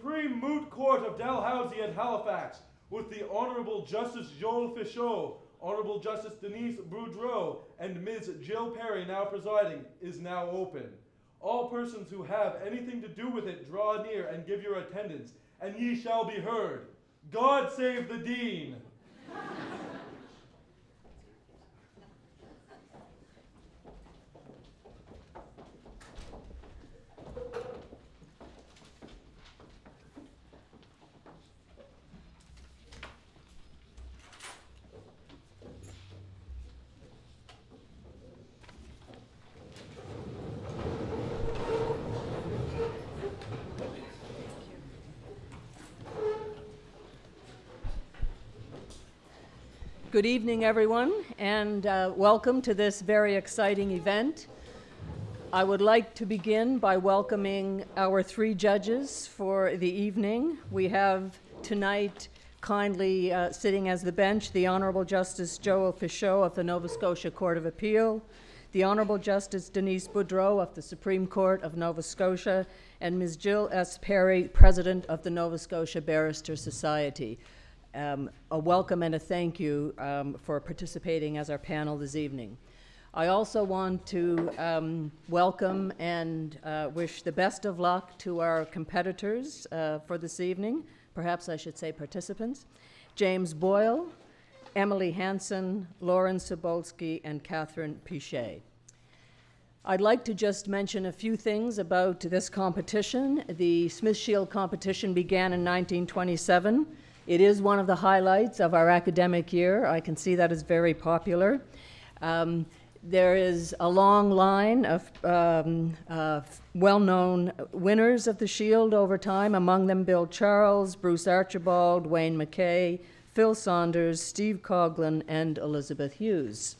Supreme Moot Court of Dalhousie at Halifax, with the Honorable Justice Joel Fichaud, Honorable Justice Denise Boudreau, and Ms. Jill Perry now presiding, is now open. All persons who have anything to do with it draw near and give your attendance, and ye shall be heard. God save the Dean! Good evening, everyone, and uh, welcome to this very exciting event. I would like to begin by welcoming our three judges for the evening. We have tonight kindly uh, sitting as the bench the Honorable Justice Joel Fichaud of the Nova Scotia Court of Appeal, the Honorable Justice Denise Boudreau of the Supreme Court of Nova Scotia, and Ms. Jill S. Perry, President of the Nova Scotia Barrister Society um, a welcome and a thank you um, for participating as our panel this evening. I also want to um, welcome and uh, wish the best of luck to our competitors uh, for this evening, perhaps I should say participants, James Boyle, Emily Hansen, Lauren Soubolsky, and Kathryn Piché. I'd like to just mention a few things about this competition. The Smith Shield competition began in 1927 it is one of the highlights of our academic year. I can see that is very popular. Um, there is a long line of um, uh, well known winners of the Shield over time, among them Bill Charles, Bruce Archibald, Wayne MacKay, Phil Saunders, Steve Coughlan, and Elizabeth Hughes.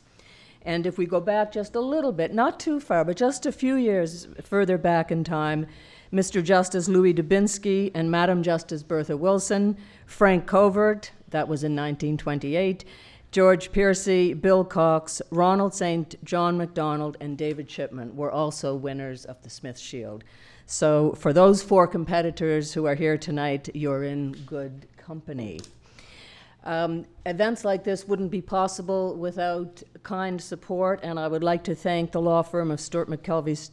And if we go back just a little bit, not too far, but just a few years further back in time, Mr. Justice Louis Dubinsky and Madam Justice Bertha Wilson, Frank Covert, that was in 1928, George Piercy, Bill Cox, Ronald St. John MacDonald, and David Shipman were also winners of the Smith Shield. So, for those four competitors who are here tonight, you're in good company. Um, events like this wouldn't be possible without kind support, and I would like to thank the law firm of Stewart McKelvey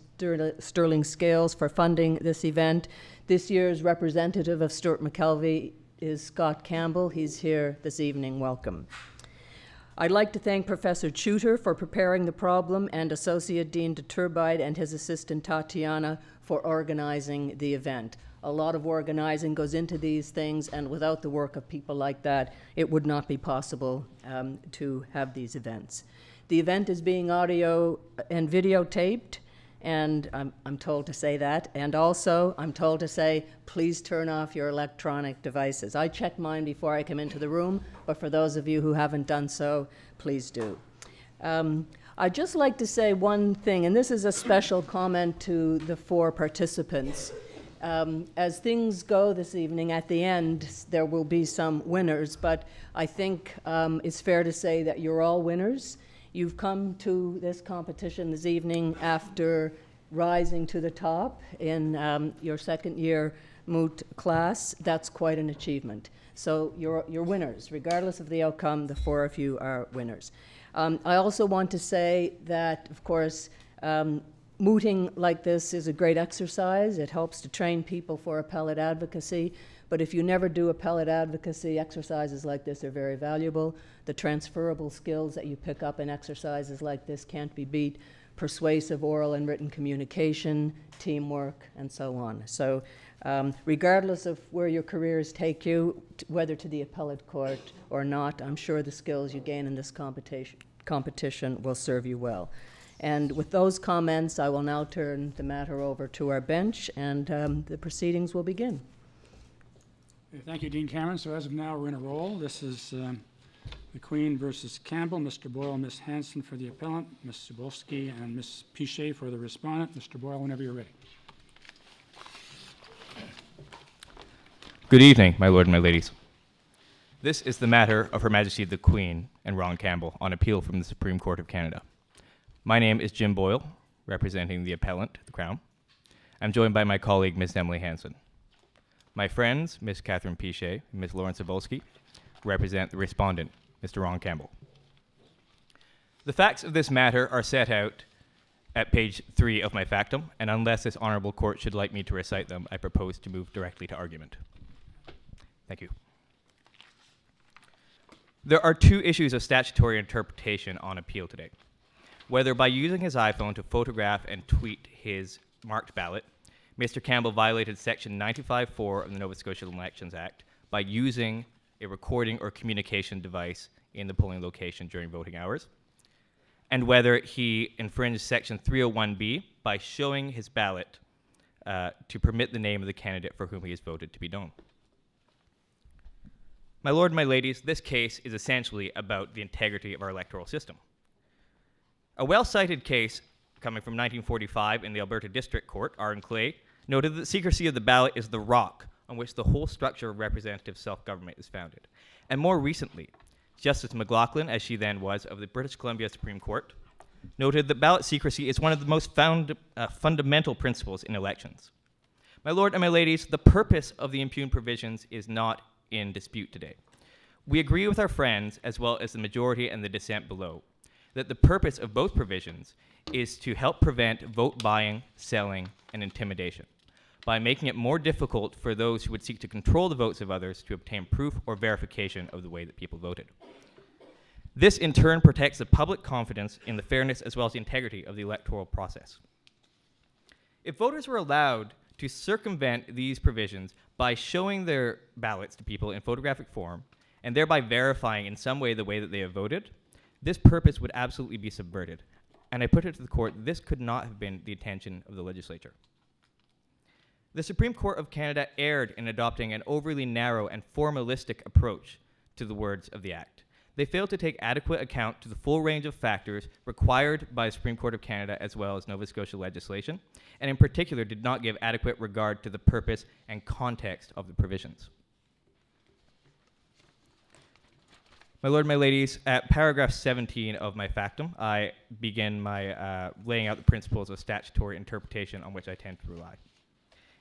Stirling Scales for funding this event. This year's representative of Stewart McKelvey is Scott Campbell. He's here this evening. Welcome. I'd like to thank Professor Chuter for preparing the problem and Associate Dean Deturbide and his assistant Tatiana for organizing the event. A lot of organizing goes into these things, and without the work of people like that, it would not be possible um, to have these events. The event is being audio and videotaped and I'm, I'm told to say that. And also, I'm told to say, please turn off your electronic devices. I check mine before I come into the room, but for those of you who haven't done so, please do. Um, I'd just like to say one thing, and this is a special comment to the four participants. Um, as things go this evening, at the end, there will be some winners, but I think um, it's fair to say that you're all winners. You've come to this competition this evening after rising to the top in um, your second year moot class. That's quite an achievement. So you're, you're winners. Regardless of the outcome, the four of you are winners. Um, I also want to say that, of course, um, mooting like this is a great exercise. It helps to train people for appellate advocacy. But if you never do appellate advocacy, exercises like this are very valuable. The transferable skills that you pick up in exercises like this can't be beat. Persuasive oral and written communication, teamwork, and so on. So, um, regardless of where your careers take you, whether to the appellate court or not, I'm sure the skills you gain in this competition, competition will serve you well. And with those comments, I will now turn the matter over to our bench, and um, the proceedings will begin. Thank you, Dean Cameron. So as of now, we're in a roll. This is um, the Queen versus Campbell. Mr. Boyle, Ms. Hansen for the appellant, Ms. Soubolsky, and Ms. Piché for the respondent. Mr. Boyle, whenever you're ready. Good evening, my lord and my ladies. This is the matter of Her Majesty the Queen and Ron Campbell on appeal from the Supreme Court of Canada. My name is Jim Boyle, representing the appellant, the Crown. I'm joined by my colleague, Ms. Emily Hansen. My friends, Ms. Kathryn Piché and Ms. Lauren Soubolsky, represent the respondent, Mr. Ron Campbell. The facts of this matter are set out at page three of my factum, and unless this honorable court should like me to recite them, I propose to move directly to argument. Thank you. There are two issues of statutory interpretation on appeal today. Whether by using his iPhone to photograph and tweet his marked ballot, Mr. Campbell violated Section 95.4 of the Nova Scotia Elections Act by using a recording or communication device in the polling location during voting hours, and whether he infringed Section 301B by showing his ballot uh, to permit the name of the candidate for whom he has voted to be known. My lord and my ladies, this case is essentially about the integrity of our electoral system. A well cited case coming from 1945 in the Alberta District Court, Arden Clay, noted that secrecy of the ballot is the rock on which the whole structure of representative self government is founded. And more recently, Justice McLachlin, as she then was, of the British Columbia Supreme Court, noted that ballot secrecy is one of the most found, uh, fundamental principles in elections. My lord and my ladies, the purpose of the impugned provisions is not in dispute today. We agree with our friends, as well as the majority and the dissent below, that the purpose of both provisions is to help prevent vote buying, selling, and intimidation by making it more difficult for those who would seek to control the votes of others to obtain proof or verification of the way that people voted. This, in turn, protects the public confidence in the fairness as well as the integrity of the electoral process. If voters were allowed to circumvent these provisions by showing their ballots to people in photographic form and thereby verifying in some way the way that they have voted, this purpose would absolutely be subverted. And I put it to the court this could not have been the intention of the legislature. The Supreme Court of Canada erred in adopting an overly narrow and formalistic approach to the words of the Act. They failed to take adequate account to the full range of factors required by the Supreme Court of Canada as well as Nova Scotia legislation, and in particular did not give adequate regard to the purpose and context of the provisions. My lord, my ladies, at paragraph 17 of my factum, I begin my uh, laying out the principles of statutory interpretation on which I tend to rely.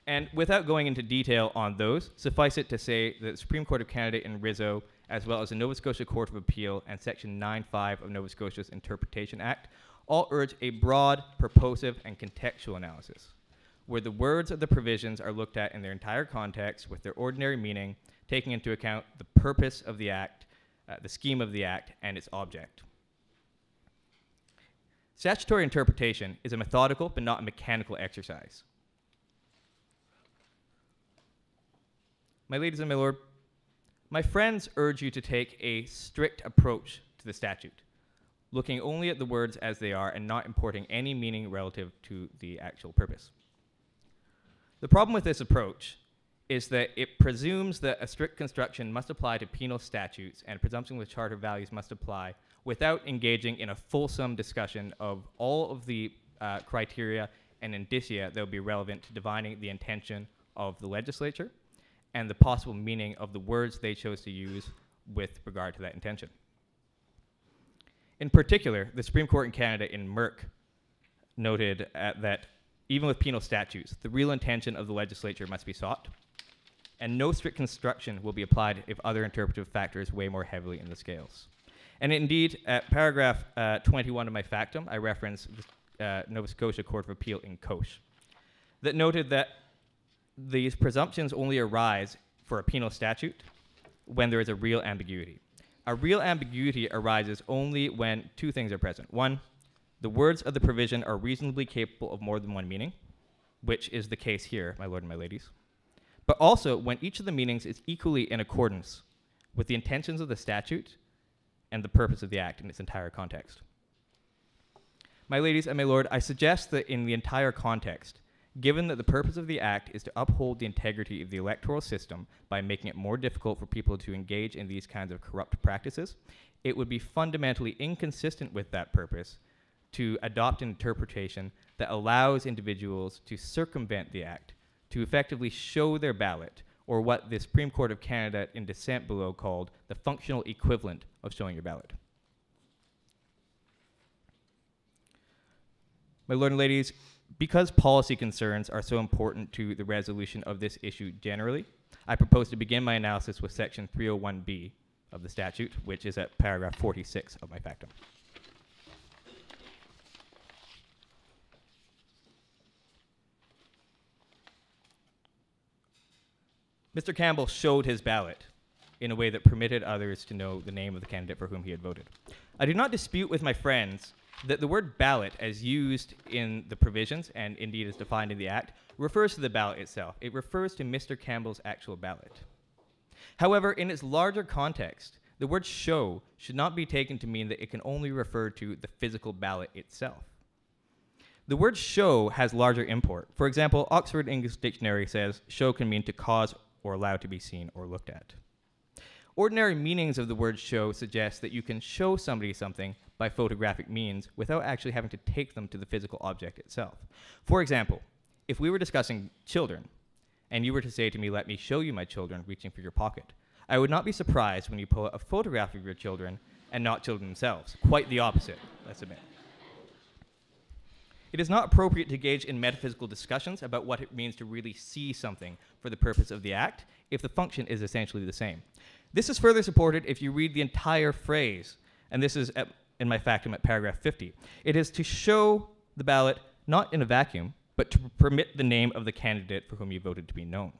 And without going into detail on those, suffice it to say that the Supreme Court of Canada in Rizzo, as well as the Nova Scotia Court of Appeal and Section 9.5 of Nova Scotia's Interpretation Act, all urge a broad, purposive, and contextual analysis, where the words of the provisions are looked at in their entire context with their ordinary meaning, taking into account the purpose of the Act, uh, the scheme of the Act, and its object. Statutory interpretation is a methodical but not a mechanical exercise. My ladies and my lord, my friends urge you to take a strict approach to the statute, looking only at the words as they are and not importing any meaning relative to the actual purpose. The problem with this approach is that it presumes that a strict construction must apply to penal statutes and presumption with charter values must apply without engaging in a fulsome discussion of all of the uh, criteria and indicia that would be relevant to divining the intention of the legislature and the possible meaning of the words they chose to use with regard to that intention. In particular, the Supreme Court in Canada in Merck noted uh, that even with penal statutes, the real intention of the legislature must be sought, and no strict construction will be applied if other interpretive factors weigh more heavily in the scales. And indeed, at paragraph uh, 21 of my factum, I reference the uh, Nova Scotia Court of Appeal in Coche that noted that these presumptions only arise for a penal statute when there is a real ambiguity. A real ambiguity arises only when two things are present. One, the words of the provision are reasonably capable of more than one meaning, which is the case here, my lord and my ladies. But also when each of the meanings is equally in accordance with the intentions of the statute and the purpose of the act in its entire context. My ladies and my lord, I suggest that in the entire context, Given that the purpose of the Act is to uphold the integrity of the electoral system by making it more difficult for people to engage in these kinds of corrupt practices, it would be fundamentally inconsistent with that purpose to adopt an interpretation that allows individuals to circumvent the Act, to effectively show their ballot, or what the Supreme Court of Canada in dissent below called the functional equivalent of showing your ballot. My lord and ladies, because policy concerns are so important to the resolution of this issue generally, I propose to begin my analysis with section 301B of the statute, which is at paragraph 46 of my factum. Mr. Campbell showed his ballot in a way that permitted others to know the name of the candidate for whom he had voted. I do not dispute with my friends that the word ballot, as used in the provisions and indeed as defined in the Act, refers to the ballot itself. It refers to Mr. Campbell's actual ballot. However, in its larger context, the word show should not be taken to mean that it can only refer to the physical ballot itself. The word show has larger import. For example, Oxford English Dictionary says show can mean to cause or allowed to be seen or looked at. Ordinary meanings of the word show suggest that you can show somebody something by photographic means without actually having to take them to the physical object itself. For example, if we were discussing children, and you were to say to me, Let me show you my children reaching for your pocket, I would not be surprised when you pull out a photograph of your children and not children themselves. Quite the opposite, let's admit. It is not appropriate to engage in metaphysical discussions about what it means to really see something for the purpose of the act if the function is essentially the same. This is further supported if you read the entire phrase, and this is at, in my factum at paragraph 50. It is to show the ballot not in a vacuum, but to permit the name of the candidate for whom you voted to be known.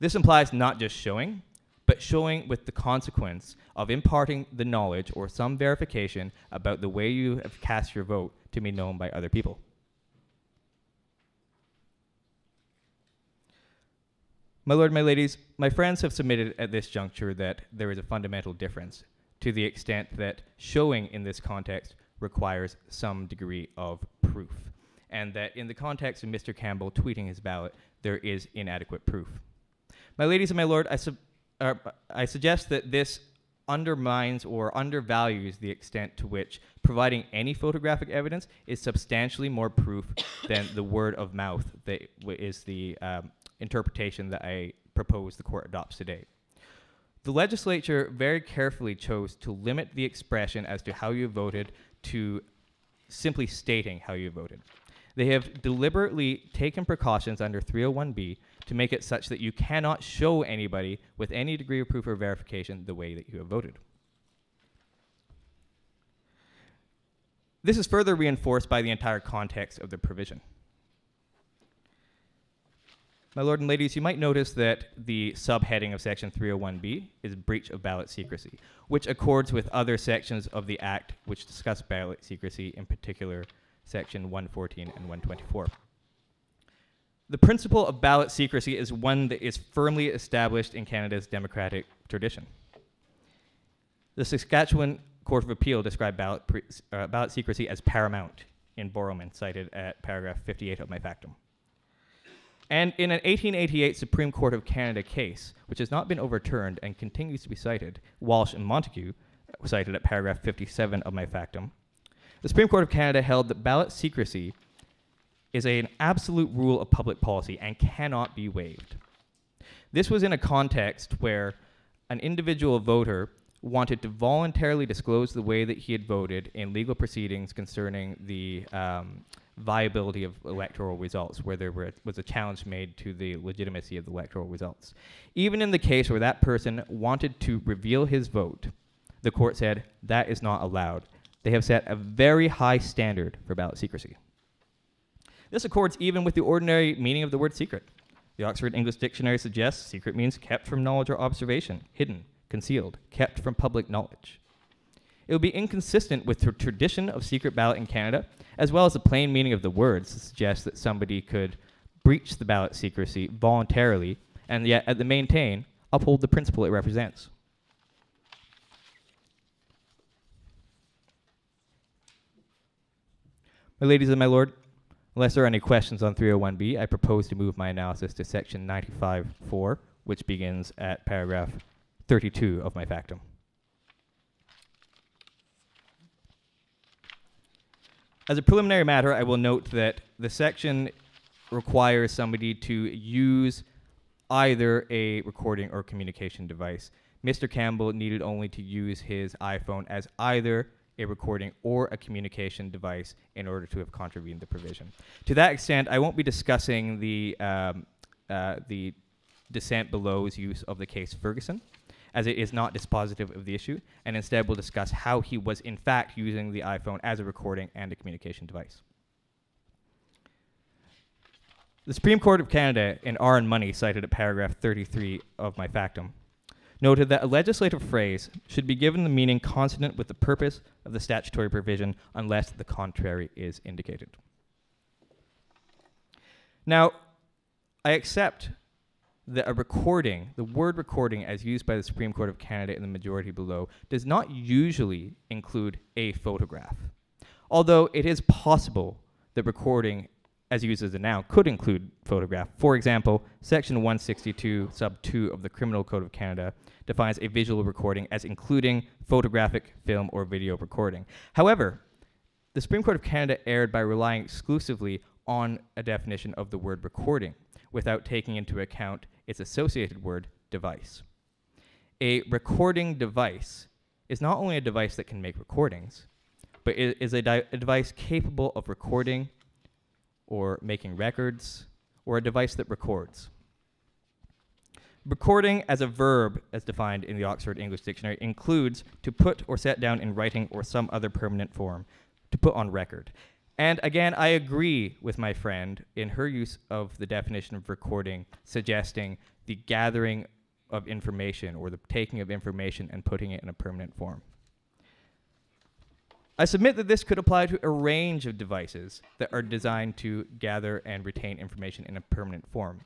This implies not just showing, but showing with the consequence of imparting the knowledge or some verification about the way you have cast your vote to be known by other people. My lord, my ladies, my friends have submitted at this juncture that there is a fundamental difference to the extent that showing in this context requires some degree of proof, and that in the context of Mr. Campbell tweeting his ballot, there is inadequate proof. My ladies and my lord, I, uh, I suggest that this undermines or undervalues the extent to which providing any photographic evidence is substantially more proof than the word of mouth that is the um, interpretation that I propose the court adopts today. The legislature very carefully chose to limit the expression as to how you voted to simply stating how you voted. They have deliberately taken precautions under 301B to make it such that you cannot show anybody with any degree of proof or verification the way that you have voted. This is further reinforced by the entire context of the provision. My lord and ladies, you might notice that the subheading of section 301B is breach of ballot secrecy, which accords with other sections of the Act which discuss ballot secrecy, in particular section 114 and 124. The principle of ballot secrecy is one that is firmly established in Canada's democratic tradition. The Saskatchewan Court of Appeal described ballot, uh, ballot secrecy as paramount in Borrowman, cited at paragraph 58 of my factum. And in an 1888 Supreme Court of Canada case, which has not been overturned and continues to be cited, Walsh and Montague, cited at paragraph 57 of my factum, the Supreme Court of Canada held that ballot secrecy is an absolute rule of public policy and cannot be waived. This was in a context where an individual voter wanted to voluntarily disclose the way that he had voted in legal proceedings concerning the um, viability of electoral results, where there were, was a challenge made to the legitimacy of the electoral results. Even in the case where that person wanted to reveal his vote, the court said that is not allowed. They have set a very high standard for ballot secrecy. This accords even with the ordinary meaning of the word secret. The Oxford English Dictionary suggests secret means kept from knowledge or observation, hidden, concealed, kept from public knowledge. It would be inconsistent with the tradition of secret ballot in Canada, as well as the plain meaning of the words to suggest that somebody could breach the ballot secrecy voluntarily and yet at the maintain uphold the principle it represents. My ladies and my lord, unless there are any questions on 301B, I propose to move my analysis to section 95.4, which begins at paragraph 32 of my factum. As a preliminary matter, I will note that the section requires somebody to use either a recording or communication device. Mr. Campbell needed only to use his iPhone as either a recording or a communication device in order to have contravened the provision. To that extent, I won't be discussing the um, uh, the dissent below's use of the case Ferguson, as it is not dispositive of the issue, and instead we'll discuss how he was in fact using the iPhone as a recording and a communication device. The Supreme Court of Canada in R and Monney, cited at paragraph 33 of my factum, noted that a legislative phrase should be given the meaning consonant with the purpose of the statutory provision unless the contrary is indicated. Now, I accept that a recording, the word recording as used by the Supreme Court of Canada in the majority below, does not usually include a photograph. Although it is possible that recording as used as a noun could include photograph. For example, section 162 sub 2 of the Criminal Code of Canada defines a visual recording as including photographic, film, or video recording. However, the Supreme Court of Canada erred by relying exclusively on a definition of the word recording without taking into account its associated word device. A recording device is not only a device that can make recordings, but it is a, a device capable of recording or making records or a device that records. Recording as a verb, as defined in the Oxford English Dictionary, includes to put or set down in writing or some other permanent form, to put on record. And again, I agree with my friend in her use of the definition of recording, suggesting the gathering of information or the taking of information and putting it in a permanent form. I submit that this could apply to a range of devices that are designed to gather and retain information in a permanent form.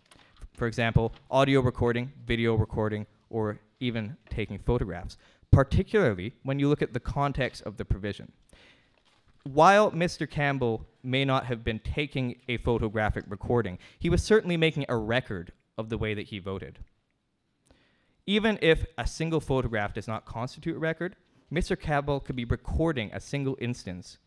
For example, audio recording, video recording, or even taking photographs, particularly when you look at the context of the provision. While Mr. Campbell may not have been taking a photographic recording, he was certainly making a record of the way that he voted. Even if a single photograph does not constitute a record, Mr. Campbell could be recording a single instance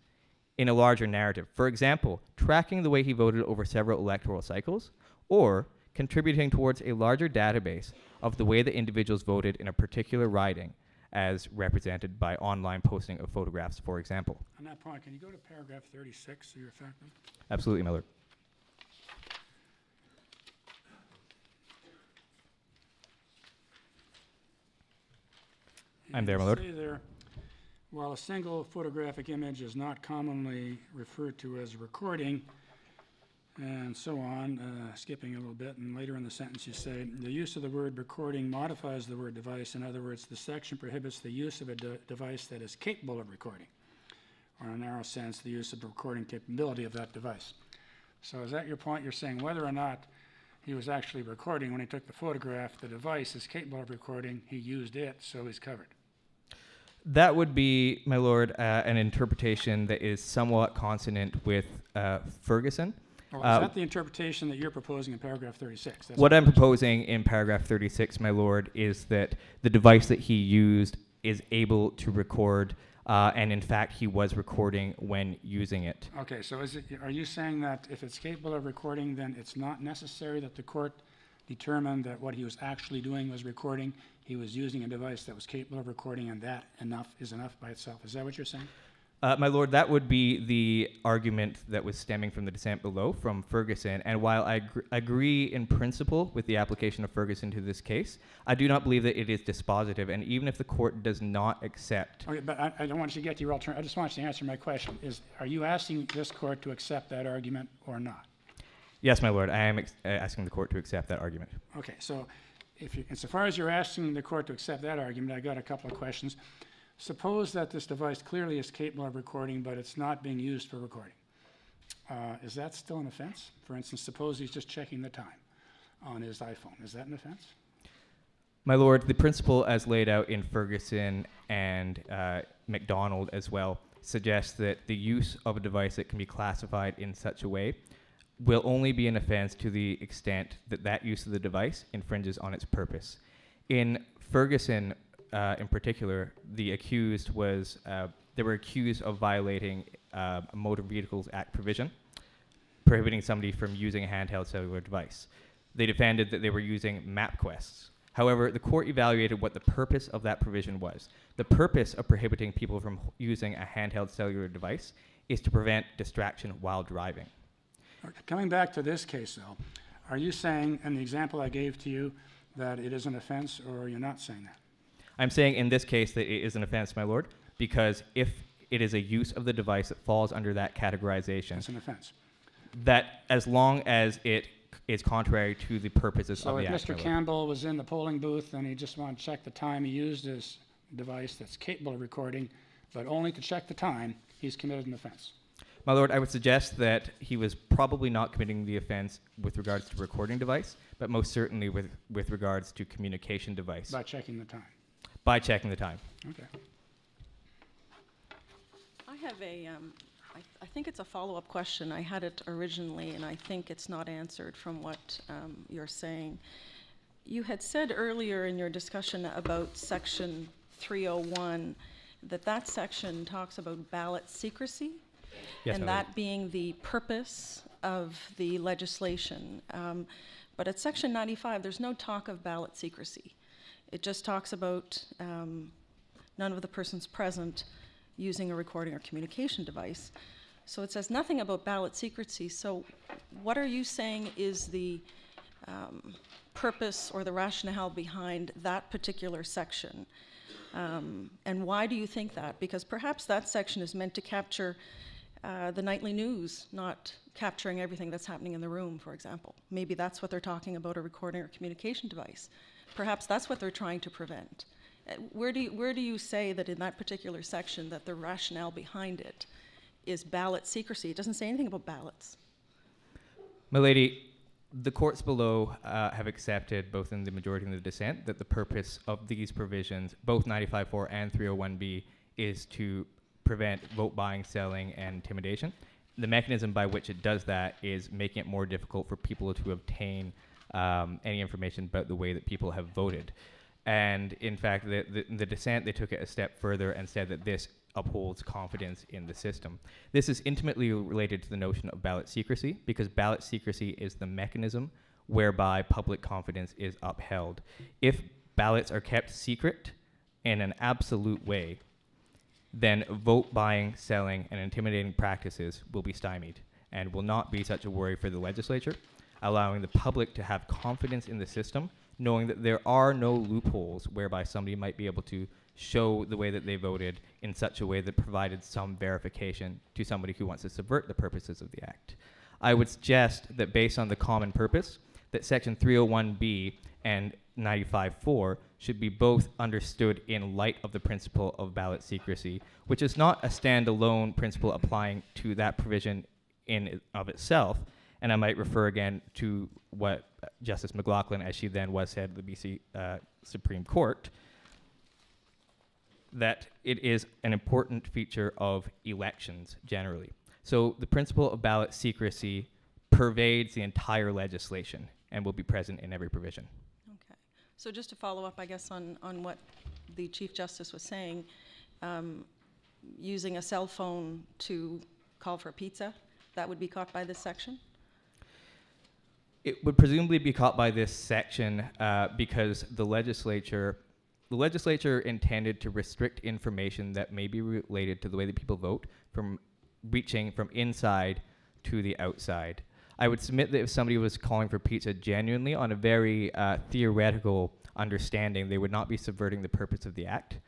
in a larger narrative. For example, tracking the way he voted over several electoral cycles, or contributing towards a larger database of the way that individuals voted in a particular riding, as represented by online posting of photographs, for example. On that point, can you go to paragraph 36 of your factum? Absolutely, Miller. I'm there, my lord. say there, while a single photographic image is not commonly referred to as recording, and so on, uh, skipping a little bit, and later in the sentence you say, the use of the word recording modifies the word device. In other words, the section prohibits the use of a de- device that is capable of recording, or in a narrow sense, the use of the recording capability of that device. So is that your point? You're saying whether or not he was actually recording when he took the photograph, the device is capable of recording, he used it, so he's covered. That would be, my lord, uh, an interpretation that is somewhat consonant with uh, Ferguson. Well, Uh, is that the interpretation that you're proposing in paragraph 36? That's What I'm proposing in paragraph 36, my lord, is that the device that he used is able to record, uh, and in fact, he was recording when using it. Okay, so is it, are you saying that if it's capable of recording, then it's not necessary that the court determine that what he was actually doing was recording? He was using a device that was capable of recording, and that enough is enough by itself? Is that what you're saying? Uh, my lord, that would be the argument that was stemming from the dissent below from Ferguson. And while I gr- agree in principle with the application of Ferguson to this case, I do not believe that it is dispositive. And even if the court does not accept Okay, but I, I don't want you to get to your alternative, I just want you to answer my question. Is, are you asking this court to accept that argument or not? Yes, my lord, I am ex- uh, asking the court to accept that argument. Okay, so if you, insofar as you're asking the court to accept that argument, I got a couple of questions. Suppose that this device clearly is capable of recording, but it's not being used for recording. Uh, is that still an offense? For instance, suppose he's just checking the time on his iPhone. Is that an offense? My lord, the principle as laid out in Ferguson and uh, McDonald as well suggests that the use of a device that can be classified in such a way will only be an offense to the extent that that use of the device infringes on its purpose. In Ferguson, uh, in particular, the accused was uh, they were accused of violating uh, a Motor Vehicles Act provision prohibiting somebody from using a handheld cellular device. They defended that they were using MapQuests. However, the court evaluated what the purpose of that provision was. The purpose of prohibiting people from using a handheld cellular device is to prevent distraction while driving. Coming back to this case, though, Are you saying, in the example I gave to you, that it is an offense, or are you're not saying that? I'm saying in this case that it is an offense, my lord, because if it is a use of the device that falls under that categorization, It's an offense. that as long as it is contrary to the purposes So of the act. Mr. my lord. Campbell was in the polling booth and he just wanted to check the time, he used his device that's capable of recording, but only to check the time, he's committed an offense. My lord, I would suggest that he was probably not committing the offense with regards to recording device, but most certainly with, with regards to communication device By checking the time. by checking the time. Okay. I have a, um, I, I think it's a follow-up question. I had it originally, and I think it's not answered from what, um, you're saying. You had said earlier in your discussion about section three oh one, that that section talks about ballot secrecy? Yes, And that being the purpose of the legislation. Um, But at section ninety-five, there's no talk of ballot secrecy. It just talks about um, none of the persons present using a recording or communication device. So it says nothing about ballot secrecy. So what are you saying is the um, purpose or the rationale behind that particular section? Um, And why do you think that? Because perhaps that section is meant to capture uh, the nightly news, not capturing everything that's happening in the room, for example. Maybe that's what they're talking about, a recording or communication device. Perhaps that's what they're trying to prevent. Uh, Where do you, where do you say that in that particular section that the rationale behind it is ballot secrecy? It doesn't say anything about ballots. My lady, the courts below uh, have accepted, both in the majority and the dissent, that the purpose of these provisions, both 95.4 and 301B, is to prevent vote buying, selling, and intimidation. The mechanism by which it does that is making it more difficult for people to obtain um, any information about the way that people have voted. And in fact, the, the, the dissent, they took it a step further and said that this upholds confidence in the system. This is intimately related to the notion of ballot secrecy because ballot secrecy is the mechanism whereby public confidence is upheld. If ballots are kept secret in an absolute way, then vote buying, selling, and intimidating practices will be stymied and will not be such a worry for the legislature, allowing the public to have confidence in the system, knowing that there are no loopholes whereby somebody might be able to show the way that they voted in such a way that provided some verification to somebody who wants to subvert the purposes of the act. I would suggest that based on the common purpose, that section 301B and 95.4 should be both understood in light of the principle of ballot secrecy, which is not a standalone principle applying to that provision in of itself. And I might refer again to what Justice McLachlin, as she then was said, the BC uh, Supreme Court, that it is an important feature of elections generally. So the principle of ballot secrecy pervades the entire legislation and will be present in every provision. So just to follow up, I guess, on, on what the Chief Justice was saying, um, using a cell phone to call for pizza, that would be caught by this section? It would presumably be caught by this section uh, because the legislature, the legislature intended to restrict information that may be related to the way that people vote from reaching from inside to the outside. I would submit that if somebody was calling for pizza genuinely on a very uh, theoretical understanding, they would not be subverting the purpose of the act.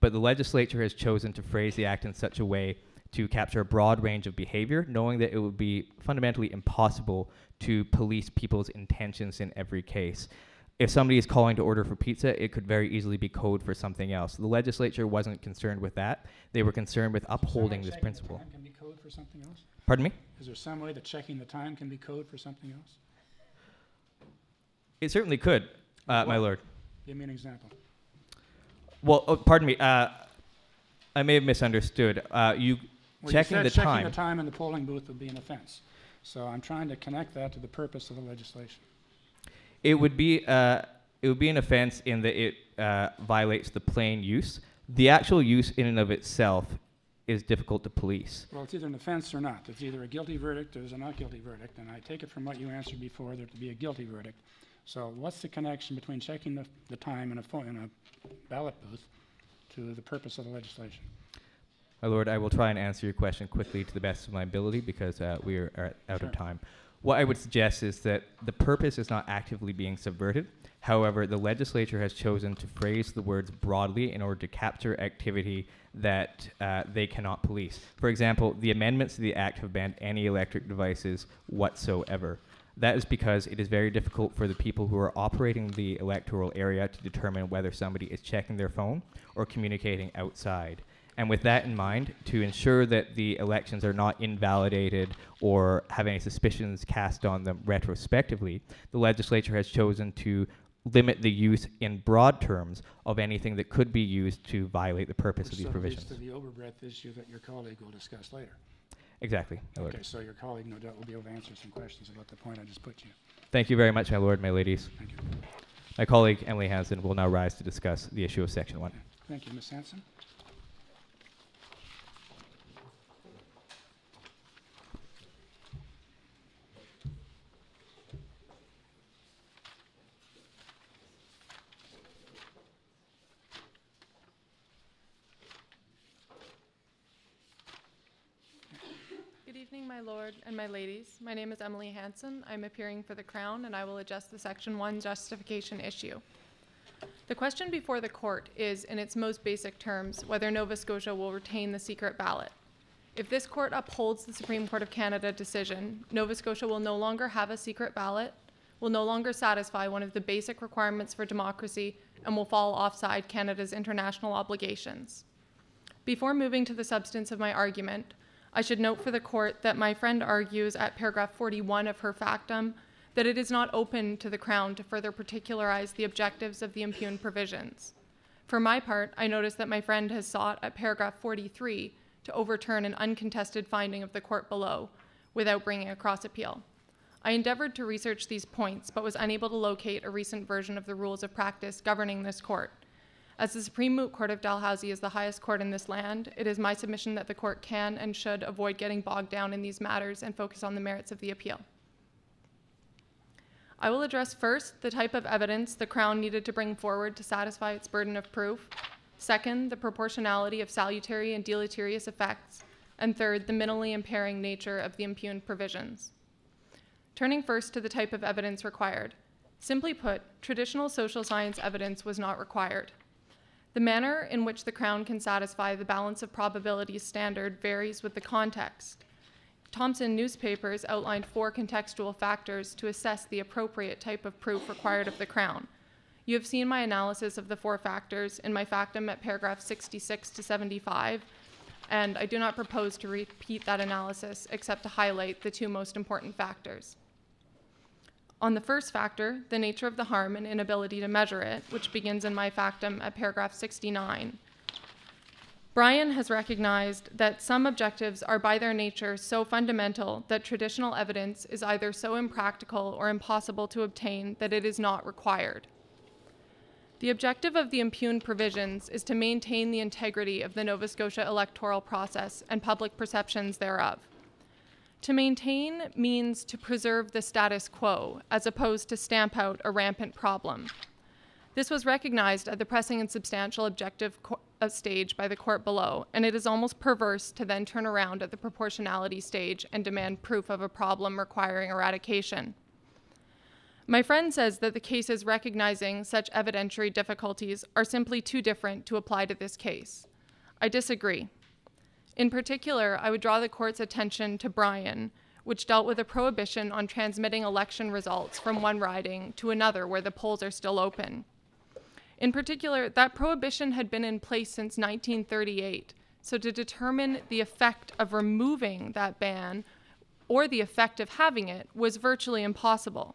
But the legislature has chosen to phrase the act in such a way to capture a broad range of behavior, knowing that it would be fundamentally impossible to police people's intentions in every case. If somebody is calling to order for pizza, it could very easily be code for something else. The legislature wasn't concerned with that. They were concerned with upholding this principle. Time can be code for something else? Pardon me? Is there some way that checking the time can be code for something else? It certainly could, uh, my lord. Give me an example. Well, oh, pardon me. Uh, I may have misunderstood. Uh, you Well, checking you the said time. checking the time in the polling booth would be an offense. So I'm trying to connect that to the purpose of the legislation. It would be uh, it would be an offense in that it uh, violates the plain use. The actual use in and of itself is difficult to police. Well, it's either an offense or not. It's either a guilty verdict or it's a not guilty verdict, and I take it from what you answered before there to be a guilty verdict. So what's the connection between checking the, the time in a phone, in a ballot booth to the purpose of the legislation? My lord, I will try and answer your question quickly to the best of my ability because uh, we are are out Sure. of time. What I would suggest is that the purpose is not actively being subverted. However, the legislature has chosen to phrase the words broadly in order to capture activity that uh, they cannot police. For example, the amendments to the Act have banned any electric devices whatsoever. That is because it is very difficult for the people who are operating the electoral area to determine whether somebody is checking their phone or communicating outside. And with that in mind, to ensure that the elections are not invalidated or have any suspicions cast on them retrospectively, the legislature has chosen to limit the use in broad terms of anything that could be used to violate the purpose of these provisions. to the overbreadth issue that your colleague will discuss later. Exactly, my lord. Okay, so your colleague no doubt will be able to answer some questions about the point I just put to you. Thank you very much, my lord, my ladies. Thank you. My colleague Emily Hansen will now rise to discuss the issue of Section 1. Thank you, Ms. Hansen. Good evening, my lord and my ladies. My name is Emily Hansen. I'm appearing for the Crown, and I will address the Section 1 justification issue. The question before the court is, in its most basic terms, whether Nova Scotia will retain the secret ballot. If this court upholds the Supreme Court of Canada decision, Nova Scotia will no longer have a secret ballot, will no longer satisfy one of the basic requirements for democracy, and will fall offside Canada's international obligations. Before moving to the substance of my argument, I should note for the court that my friend argues at paragraph 41 of her factum that it is not open to the Crown to further particularize the objectives of the impugned provisions. For my part, I notice that my friend has sought at paragraph 43 to overturn an uncontested finding of the court below without bringing a cross appeal. I endeavored to research these points, but was unable to locate a recent version of the rules of practice governing this court. As the Supreme Court of Dalhousie is the highest court in this land, it is my submission that the court can and should avoid getting bogged down in these matters and focus on the merits of the appeal. I will address first the type of evidence the Crown needed to bring forward to satisfy its burden of proof, second, the proportionality of salutary and deleterious effects, and third, the mentally impairing nature of the impugned provisions. Turning first to the type of evidence required. Simply put, traditional social science evidence was not required. The manner in which the Crown can satisfy the balance of probabilities standard varies with the context. Thomson newspapers outlined four contextual factors to assess the appropriate type of proof required of the Crown. You have seen my analysis of the four factors in my factum at paragraph 66 to 75, and I do not propose to repeat that analysis except to highlight the two most important factors. On the first factor, the nature of the harm and inability to measure it, which begins in my factum at paragraph 69. Bryan has recognized that some objectives are by their nature so fundamental that traditional evidence is either so impractical or impossible to obtain that it is not required. The objective of the impugned provisions is to maintain the integrity of the Nova Scotia electoral process and public perceptions thereof. To maintain means to preserve the status quo, as opposed to stamp out a rampant problem. This was recognized at the pressing and substantial objective stage by the court below, and it is almost perverse to then turn around at the proportionality stage and demand proof of a problem requiring eradication. My friend says that the cases recognizing such evidentiary difficulties are simply too different to apply to this case. I disagree. In particular, I would draw the court's attention to Bryan, which dealt with a prohibition on transmitting election results from one riding to another where the polls are still open. In particular, that prohibition had been in place since 1938, so to determine the effect of removing that ban or the effect of having it was virtually impossible.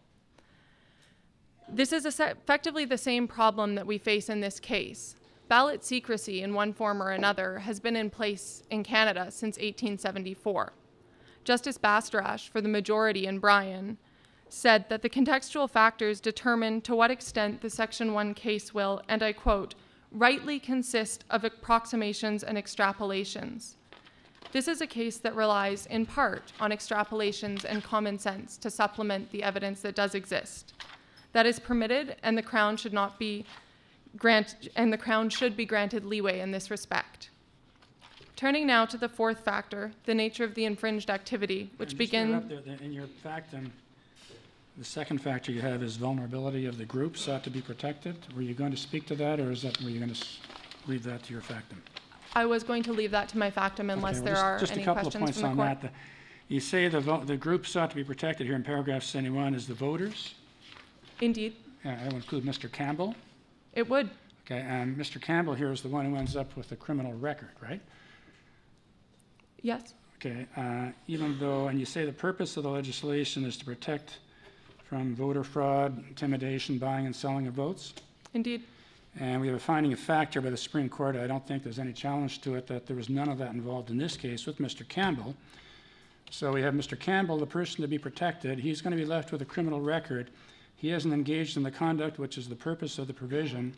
This is effectively the same problem that we face in this case. Ballot secrecy in one form or another has been in place in Canada since 1874. Justice Bastarache, for the majority in Bryan, said that the contextual factors determine to what extent the Section 1 case will, and I quote, rightly consist of approximations and extrapolations. This is a case that relies in part on extrapolations and common sense to supplement the evidence that does exist. That is permitted, and the Crown should not be grant, and the Crown should be granted leeway in this respect. Turning now to the fourth factor, the nature of the infringed activity, which And just begin. interrupt there, there, In your factum, the second factor you have is vulnerability of the group sought to be protected. Were you going to speak to that, or is that, were you going to leave that to your factum? I was going to leave that to my factum unless Okay, well, there just- are just a any couple of questions points from the on court. that. The- You say the, the group sought to be protected here in paragraph 71 is the voters. Indeed, Uh, That would include Mr. Campbell. It would. Okay, and Mr. Campbell here is the one who ends up with the criminal record, right? Yes, Okay, uh, even though, and you say the purpose of the legislation is to protect from voter fraud, intimidation, buying and selling of votes. indeed. And we have a finding of fact here by the Supreme Court. I don't think there's any challenge to it that there was none of that involved in this case with Mr. Campbell. So we have Mr. Campbell, the person to be protected. He's going to be left with a criminal record. He hasn't engaged in the conduct which is the purpose of the provision.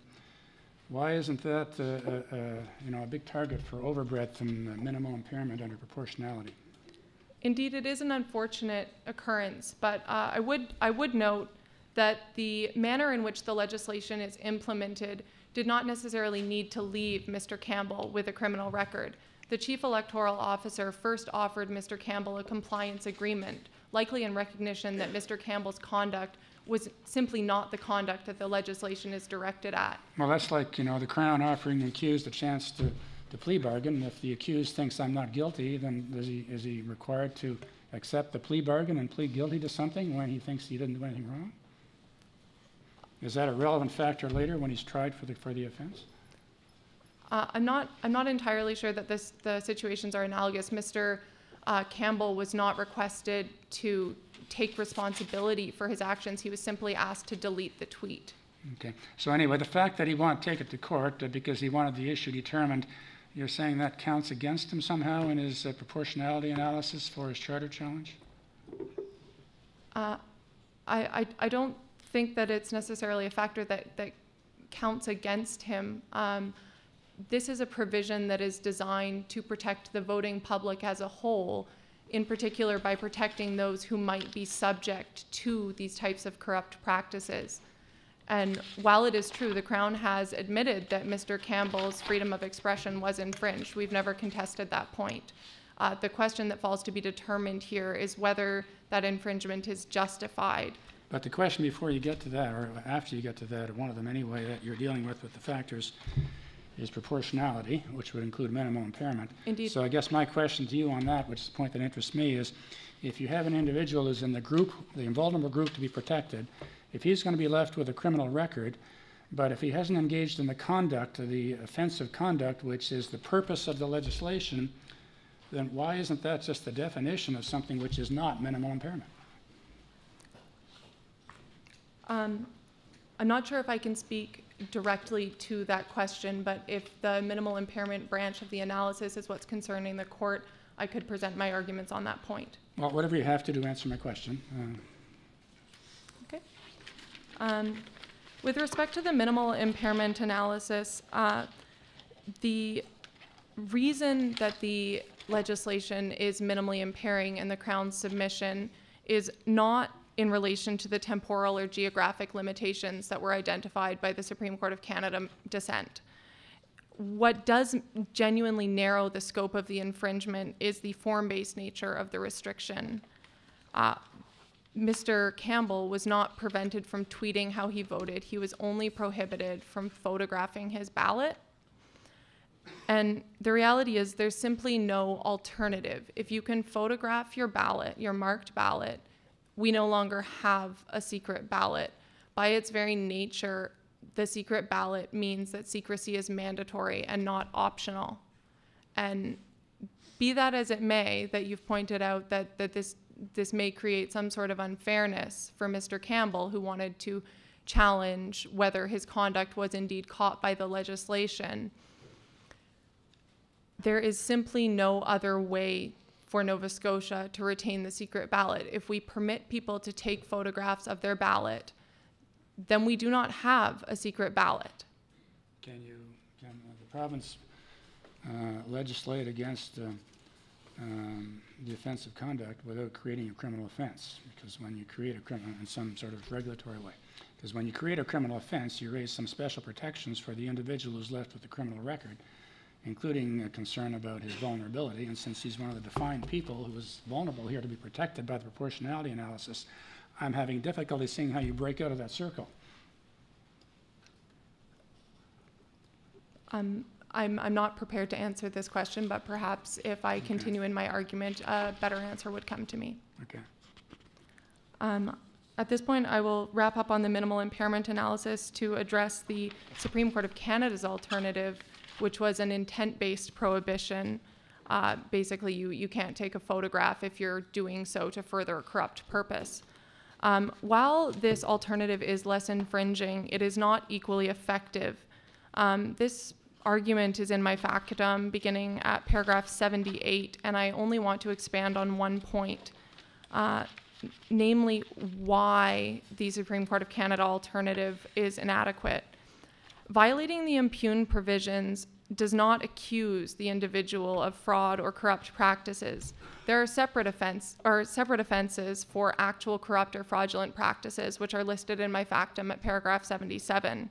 Why isn't that, uh, uh, uh, you know, a big target for overbreadth and minimal impairment under proportionality? Indeed, it is an unfortunate occurrence, but uh, I would I would note that the manner in which the legislation is implemented did not necessarily need to leave Mr. Campbell with a criminal record. The chief electoral officer first offered Mr. Campbell a compliance agreement, likely in recognition that Mr. Campbell's conduct was simply not the conduct that the legislation is directed at. Well, that's like, you know, the Crown offering the accused a chance to, to plea bargain. If the accused thinks I'm not guilty, then is he, is he required to accept the plea bargain and plead guilty to something when he thinks he didn't do anything wrong? Is that a relevant factor later when he's tried for the, for the offense? Uh, I'm not, I'm not entirely sure that this, the situations are analogous. Mr. uh, Campbell was not requested to take responsibility for his actions. He was simply asked to delete the tweet. Okay. So anyway, the fact that he wanted to take it to court uh, because he wanted the issue determined, you're saying that counts against him somehow in his uh, proportionality analysis for his charter challenge? Uh, I, I, I don't think that it's necessarily a factor that, that counts against him. Um, this is a provision that is designed to protect the voting public as a whole, in particular by protecting those who might be subject to these types of corrupt practices. And while it is true, the Crown has admitted that Mr. Campbell's freedom of expression was infringed. We've never contested that point. Uh, the question that falls to be determined here is whether that infringement is justified. But the question before you get to that, or after you get to that, or one of them anyway, that you're dealing with with the factors, is proportionality, which would include minimal impairment. Indeed. So I guess my question to you on that, which is the point that interests me, is if you have an individual who's in the group, the invulnerable group to be protected, if he's going to be left with a criminal record, but if he hasn't engaged in the conduct, the offensive conduct, which is the purpose of the legislation, then why isn't that just the definition of something which is not minimal impairment? Um, I'm not sure if I can speak directly to that question, but if the minimal impairment branch of the analysis is what's concerning the court, I could present my arguments on that point. Well, whatever you have to do, answer my question. Uh, Okay. Um, With respect to the minimal impairment analysis, uh, the reason that the legislation is minimally impairing in the Crown's submission is not in relation to the temporal or geographic limitations that were identified by the Supreme Court of Canada dissent. What does genuinely narrow the scope of the infringement is the form-based nature of the restriction. Uh, Mr. Campbell was not prevented from tweeting how he voted. He was only prohibited from photographing his ballot. And the reality is, there's simply no alternative. If you can photograph your ballot, your marked ballot, we no longer have a secret ballot. By its very nature, the secret ballot means that secrecy is mandatory and not optional. And be that as it may, that you've pointed out that, that this, this may create some sort of unfairness for Mr. Campbell, who wanted to challenge whether his conduct was indeed caught by the legislation. There is simply no other way for Nova Scotia to retain the secret ballot. If we permit people to take photographs of their ballot, then we do not have a secret ballot. Can you, can uh, the province uh, legislate against uh, um, the offensive conduct without creating a criminal offense? Because when you create a criminal, in some sort of regulatory way, because when you create a criminal offense, you raise some special protections for the individual who's left with a criminal record. Including a concern about his vulnerability. And since he's one of the defined people who is vulnerable here to be protected by the proportionality analysis, I'm having difficulty seeing how you break out of that circle. Um, I'm, I'm not prepared to answer this question, but perhaps if I continue in my argument, a better answer would come to me. Okay. Um, At this point, I will wrap up on the minimal impairment analysis to address the Supreme Court of Canada's alternative, which was an intent-based prohibition. Uh, Basically, you, you can't take a photograph if you're doing so to further a corrupt purpose. Um, While this alternative is less infringing, it is not equally effective. Um, This argument is in my factum, beginning at paragraph 78, and I only want to expand on one point uh, namely why the Supreme Court of Canada alternative is inadequate. Violating the impugned provisions does not accuse the individual of fraud or corrupt practices. There are separate offense or separate offenses for actual corrupt or fraudulent practices, which are listed in my factum at paragraph 77.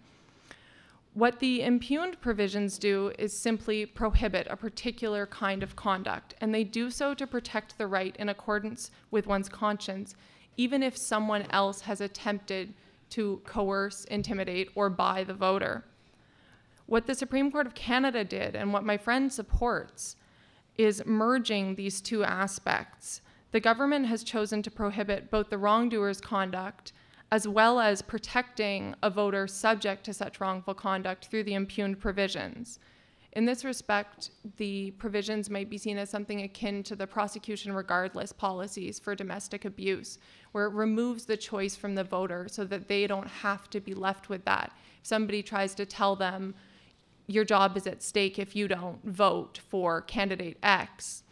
What the impugned provisions do is simply prohibit a particular kind of conduct, and they do so to protect the right in accordance with one's conscience, even if someone else has attempted to coerce, intimidate, or buy the voter. What the Supreme Court of Canada did, and what my friend supports, is merging these two aspects. The government has chosen to prohibit both the wrongdoer's conduct as well as protecting a voter subject to such wrongful conduct through the impugned provisions. In this respect, the provisions might be seen as something akin to the prosecution regardless policies for domestic abuse, where it removes the choice from the voter so that they don't have to be left with that. If somebody tries to tell them, your job is at stake if you don't vote for candidate X,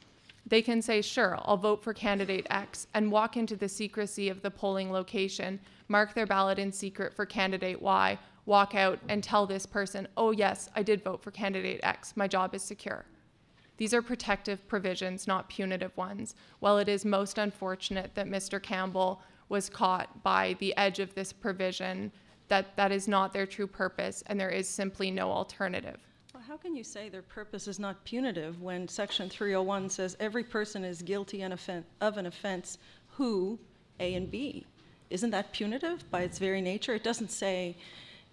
they can say, sure, I'll vote for candidate X and walk into the secrecy of the polling location, mark their ballot in secret for candidate Y, walk out and tell this person, oh, yes, I did vote for candidate X. My job is secure. These are protective provisions, not punitive ones. While it is most unfortunate that Mr. Campbell was caught by the edge of this provision, that that is not their true purpose and there is simply no alternative. Well, how can you say their purpose is not punitive when Section 301 says every person is guilty of an offense who, A and B? Isn't that punitive by its very nature? It doesn't say,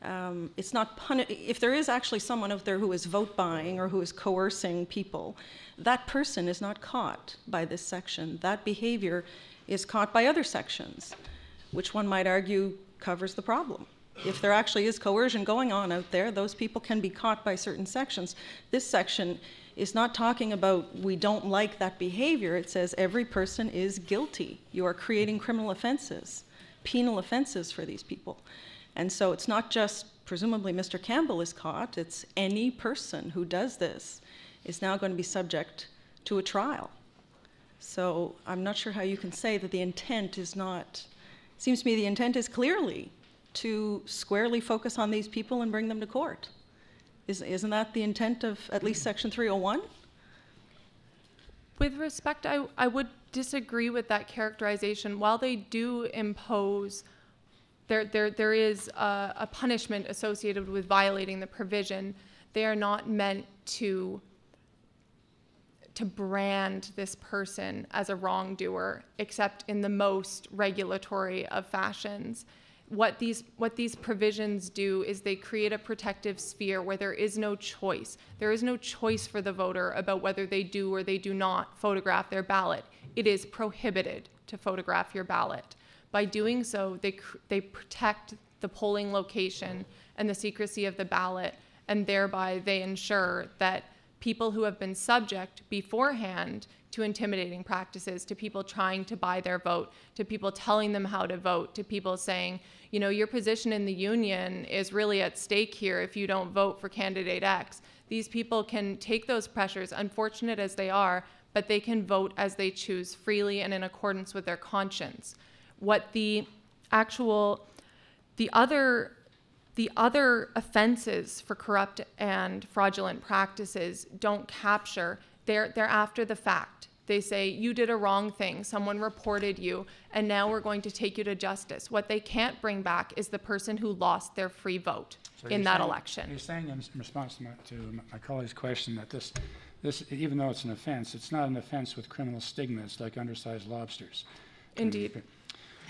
um, it's not if there is actually someone out there who is vote buying or who is coercing people, that person is not caught by this section. That behavior is caught by other sections, which one might argue covers the problem. If there actually is coercion going on out there, those people can be caught by certain sections. This section is not talking about we don't like that behavior. It says every person is guilty. You are creating criminal offenses, penal offenses for these people. And so it's not just presumably Mr. Campbell is caught, it's any person who does this is now going to be subject to a trial. So I'm not sure how you can say that the intent is not, seems to me the intent is clearly to squarely focus on these people and bring them to court. Is, isn't that the intent of at least Section 301? With respect, I, I would disagree with that characterization. While they do impose, there, there, there is a, a punishment associated with violating the provision, they are not meant to to brand this person as a wrongdoer, except in the most regulatory of fashions. What these, what these provisions do is they create a protective sphere where there is no choice. There is no choice for the voter about whether they do or they do not photograph their ballot. It is prohibited to photograph your ballot. By doing so, they, they protect the polling location and the secrecy of the ballot, and thereby they ensure that people who have been subject beforehand to intimidating practices, to people trying to buy their vote, to people telling them how to vote, to people saying, you know, your position in the union is really at stake here if you don't vote for candidate X. These people can take those pressures, unfortunate as they are, but they can vote as they choose freely and in accordance with their conscience. What the actual, the other the other offenses for corrupt and fraudulent practices don't capture. They're, they're after the fact. They say, you did a wrong thing, someone reported you, and now we're going to take you to justice. What they can't bring back is the person who lost their free vote So in that saying- election. You're saying in response to my, to my colleague's question that this, this, even though it's an offense, it's not an offense with criminal stigma, it's like undersized lobsters. Indeed.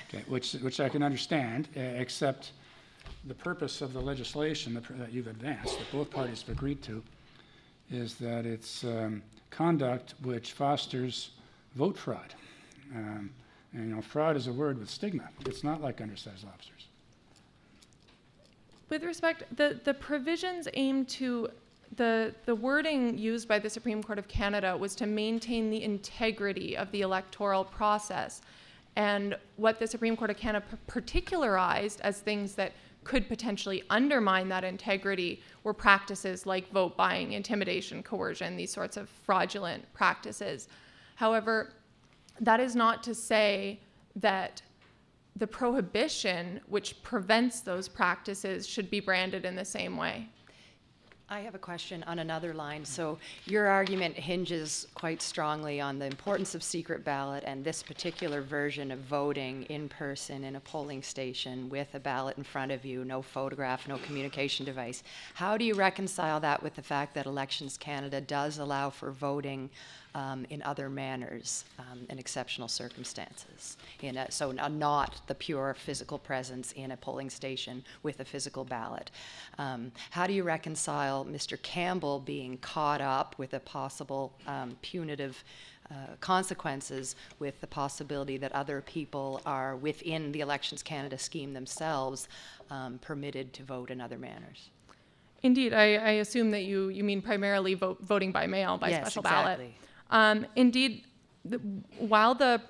Okay, which, which I can understand, uh, except the purpose of the legislation that, you've advanced, that both parties have agreed to, is that it's um, conduct which fosters vote fraud. Um, and, you know, fraud is a word with stigma. It's not like undersized lobsters. With respect, the, the provisions aim to, the, the wording used by the Supreme Court of Canada was to maintain the integrity of the electoral process. And what the Supreme Court of Canada particularized as things that could potentially undermine that integrity were practices like vote buying, intimidation, coercion, these sorts of fraudulent practices. However, that is not to say that the prohibition which prevents those practices should be branded in the same way. I have a question on another line. So your argument hinges quite strongly on the importance of secret ballot and this particular version of voting in person in a polling station with a ballot in front of you, no photograph, no communication device. How do you reconcile that with the fact that Elections Canada does allow for voting um, in other manners, um, in exceptional circumstances? In a, so not the pure physical presence in a polling station with a physical ballot. Um, how do you reconcile Mr. Campbell being caught up with a possible um, punitive uh, consequences with the possibility that other people are within the Elections Canada scheme themselves um, permitted to vote in other manners? Indeed, I, I assume that you, you mean primarily vote, voting by mail, by Yes, special ballot. Um, indeed, the, while the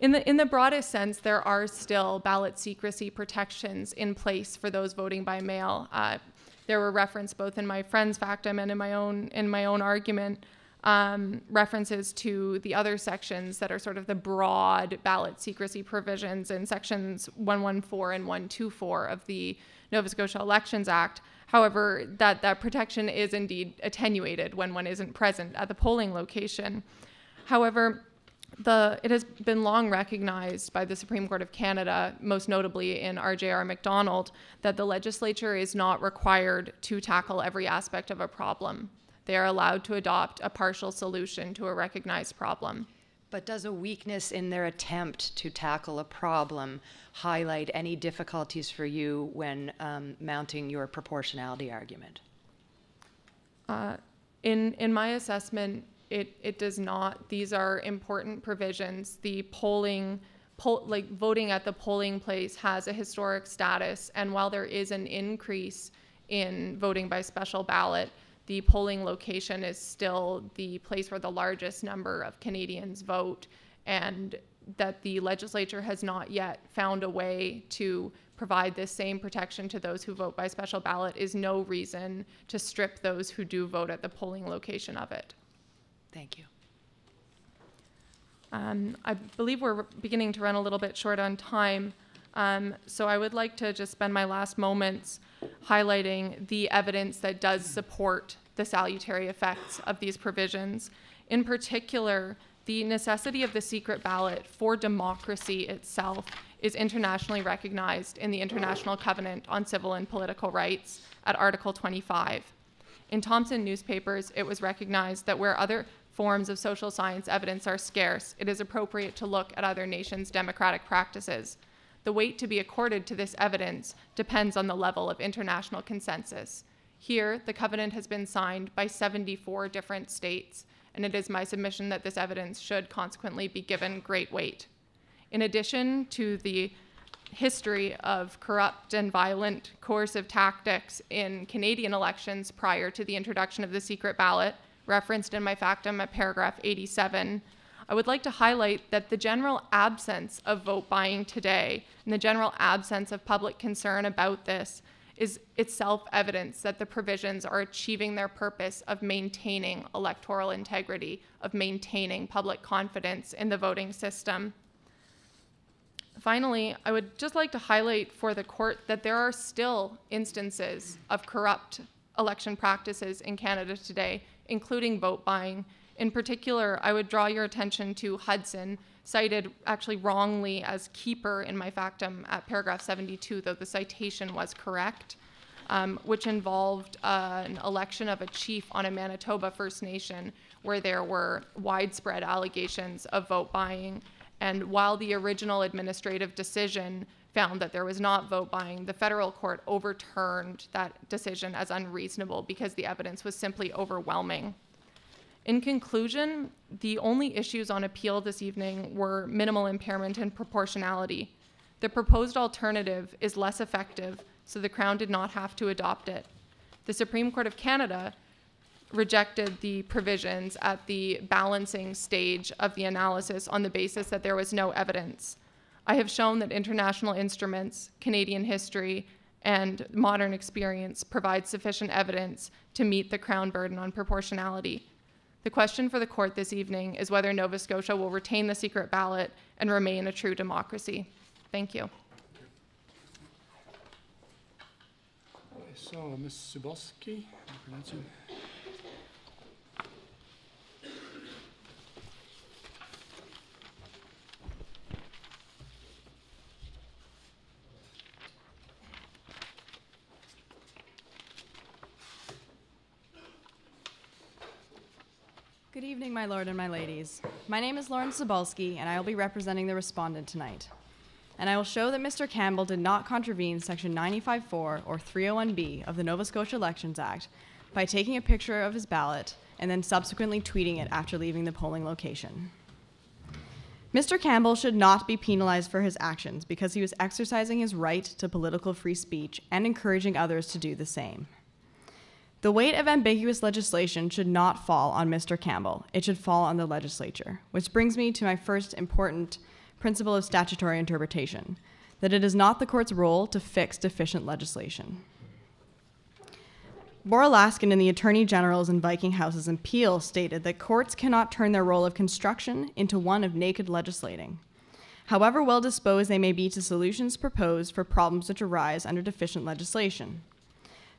in the in the broadest sense, there are still ballot secrecy protections in place for those voting by mail. Uh, there were referenced both in my friend's factum and in my own in my own argument um, references to the other sections that are sort of the broad ballot secrecy provisions in sections 114 and 124 of the Nova Scotia Elections Act. However, that, that protection is indeed attenuated when one isn't present at the polling location. However, the, it has been long recognized by the Supreme Court of Canada, most notably in RJR MacDonald, that the legislature is not required to tackle every aspect of a problem. They are allowed to adopt a partial solution to a recognized problem. But does a weakness in their attempt to tackle a problem highlight any difficulties for you when um, mounting your proportionality argument? Uh, in in my assessment, it it does not. These are important provisions. The polling, poll, like voting at the polling place, has a historic status, and while there is an increase in voting by special ballot, the polling location is still the place where the largest number of Canadians vote, and that the legislature has not yet found a way to provide this same protection to those who vote by special ballot is no reason to strip those who do vote at the polling location of it. Thank you. Um, I believe we're beginning to run a little bit short on time. Um, so I would like to just spend my last moments highlighting the evidence that does support the salutary effects of these provisions. In particular, the necessity of the secret ballot for democracy itself is internationally recognized in the International Covenant on Civil and Political Rights at Article 25. In Thomson newspapers, it was recognized that where other forms of social science evidence are scarce, it is appropriate to look at other nations' democratic practices. The weight to be accorded to this evidence depends on the level of international consensus. Here, the covenant has been signed by 74 different states, and it is my submission that this evidence should consequently be given great weight. In addition to the history of corrupt and violent coercive tactics in Canadian elections prior to the introduction of the secret ballot, referenced in my factum at paragraph 87, I would like to highlight that the general absence of vote buying today and the general absence of public concern about this is itself evidence that the provisions are achieving their purpose of maintaining electoral integrity, of maintaining public confidence in the voting system. Finally, I would just like to highlight for the court that there are still instances of corrupt election practices in Canada today, including vote buying, In particular, I would draw your attention to Hudson, cited actually wrongly as keeper in my factum at paragraph 72, though the citation was correct, um, which involved uh, an election of a chief on a Manitoba First Nation where there were widespread allegations of vote buying. And while the original administrative decision found that there was not vote buying, the federal court overturned that decision as unreasonable because the evidence was simply overwhelming. In conclusion, the only issues on appeal this evening were minimal impairment and proportionality. The proposed alternative is less effective, so the Crown did not have to adopt it. The Supreme Court of Canada rejected the provisions at the balancing stage of the analysis on the basis that there was no evidence. I have shown that international instruments, Canadian history, and modern experience provide sufficient evidence to meet the Crown burden on proportionality. The question for the court this evening is whether Nova Scotia will retain the secret ballot and remain a true democracy. Thank you. So, Ms. Soubolsky, Good evening, my lord and my ladies. My name is Lauren Soubolsky, and I will be representing the respondent tonight. And I will show that Mr. Campbell did not contravene Section 95.4 or 301B of the Nova Scotia Elections Act by taking a picture of his ballot and then subsequently tweeting it after leaving the polling location. Mr. Campbell should not be penalized for his actions because he was exercising his right to political free speech and encouraging others to do the same. The weight of ambiguous legislation should not fall on Mr. Campbell. It should fall on the legislature. Which brings me to my first important principle of statutory interpretation that it is not the court's role to fix deficient legislation. Bora Laskin in the Attorney General's and Viking House's appeal stated that courts cannot turn their role of construction into one of naked legislating. However well disposed they may be to solutions proposed for problems which arise under deficient legislation.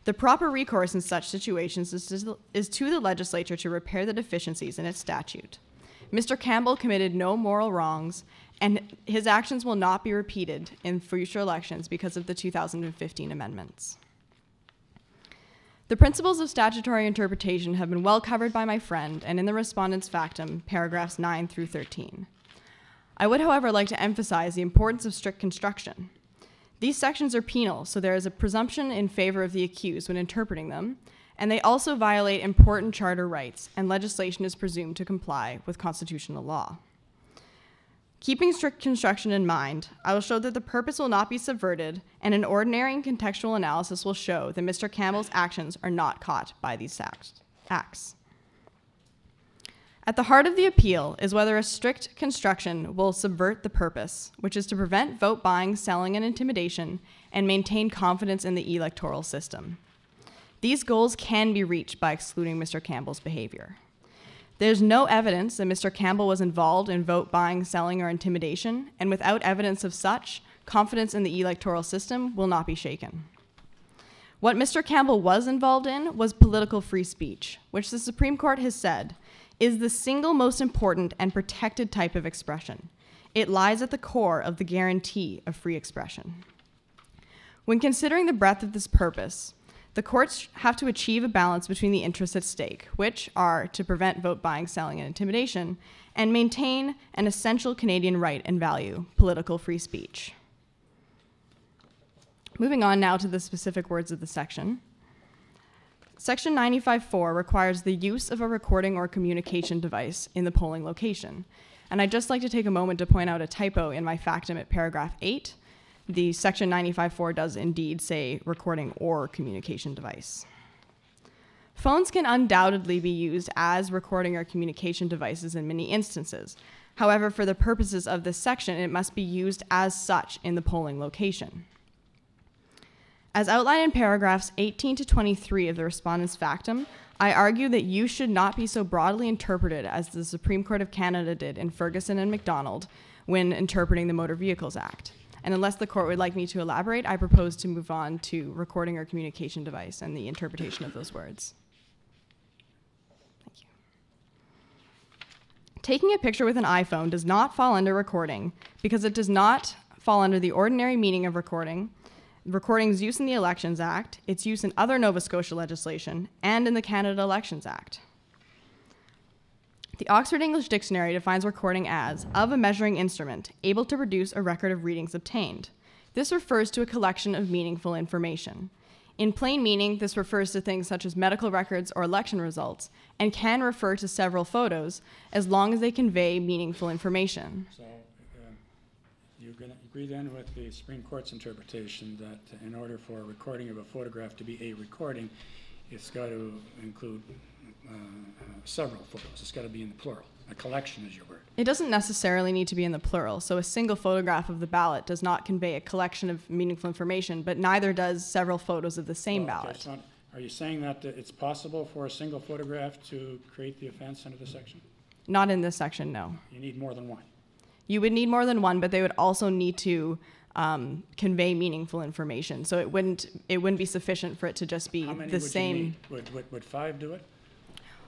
The proper recourse in such situations is to, is to the legislature to repair the deficiencies in its statute. Mr. Campbell committed no moral wrongs, and his actions will not be repeated in future elections because of the 2015 amendments. The principles of statutory interpretation have been well covered by my friend and in the respondent's factum, paragraphs 9 through 13. I would, however, like to emphasize the importance of strict construction. These sections are penal, so there is a presumption in favor of the accused when interpreting them, and they also violate important charter rights, and legislation is presumed to comply with constitutional law. Keeping strict construction in mind, I will show that the purpose will not be subverted, and an ordinary and contextual analysis will show that Mr. Campbell's actions are not caught by these acts. At the heart of the appeal is whether a strict construction will subvert the purpose, which is to prevent vote buying, selling, and intimidation, and maintain confidence in the electoral system. These goals can be reached by excluding Mr. Campbell's behavior. There's no evidence that Mr. Campbell was involved in vote buying, selling, or intimidation, and without evidence of such, confidence in the electoral system will not be shaken. What Mr. Campbell was involved in was political free speech, which the Supreme Court has said is the single most important and protected type of expression. It lies at the core of the guarantee of free expression. When considering the breadth of this purpose, the courts have to achieve a balance between the interests at stake, which are to prevent vote buying, selling, and intimidation, and maintain an essential Canadian right and value political free speech. Moving on now to the specific words of the section. Section 95.4 requires the use of a recording or communication device in the polling location. And I'd just like to take a moment to point out a typo in my factum at paragraph 8. The section 95.4 does indeed say recording or communication device. Phones can undoubtedly be used as recording or communication devices in many instances. However, for the purposes of this section, it must be used as such in the polling location. As outlined in paragraphs 18 to 23 of the respondent's factum, I argue that use should not be so broadly interpreted as the Supreme Court of Canada did in Ferguson and McDonald when interpreting the Motor Vehicles Act. And unless the court would like me to elaborate, I propose to move on to recording or communication device and the interpretation of those words. Thank you. Taking a picture with an iPhone does not fall under recording because it does not fall under the ordinary meaning of recording, recording's use in the Elections Act, its use in other Nova Scotia legislation, and in the Canada Elections Act. The Oxford English Dictionary defines recording as of a measuring instrument able to produce a record of readings obtained. This refers to a collection of meaningful information. In plain meaning, this refers to things such as medical records or election results and can refer to several photos as long as they convey meaningful information. So, you're going to agree then with the Supreme Court's interpretation that in order for a recording of a photograph to be a recording, it's got to include uh, uh, several photos. It's got to be in the plural. A collection is your word. It doesn't necessarily need to be in the plural, so a single photograph of the ballot does not convey a collection of meaningful information, but neither does several photos of the same Well, ballot. not- Are you saying that it's possible for a single photograph to create the offense under the section? Not in this section, no. You need more than one. You would need more than one, but they would also need to um, convey meaningful information. So it wouldn't it wouldn't be sufficient for it to just be How many the would you same. need? Would, would, would five do it?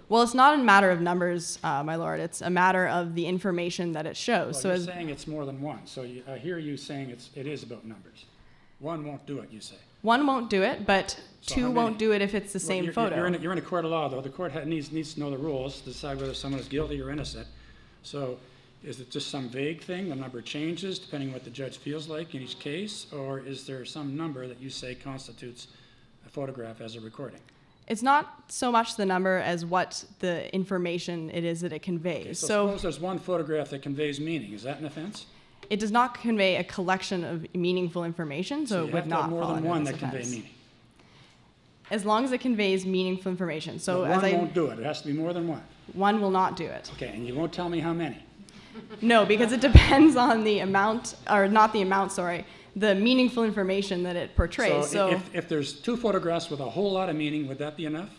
Well, it's not a matter of numbers, uh, my lord. It's a matter of the information that it shows. Well, so you're as, saying it's more than one, so you, I hear you saying it's, it is about numbers. One won't do it, you say. one won't do it, but So two won't do it if it's the Well, same you're- photo. You're in, a- you're in a court of law, though. The court ha- needs, needs to know the rules, to decide whether someone is guilty or innocent. So is it just some vague thing? The number changes depending what the judge feels like in each case? Or is there some number that you say constitutes a photograph as a recording? It's not so much the number as what the information it is that it Okay, conveys. So so suppose there's one photograph that conveys meaning. Is that an offense? it does not convey a collection of meaningful information, so, you it have would to not more than one that convey meaning. As long as it conveys meaningful information. So But as one I won't do it. It has to be more than one. one will not do it. Okay, and you won't tell me how many. No, because it depends on the amount, or not the amount, sorry, the meaningful information that it portrays. So So, if, if there's two photographs with a whole lot of meaning, would that be enough?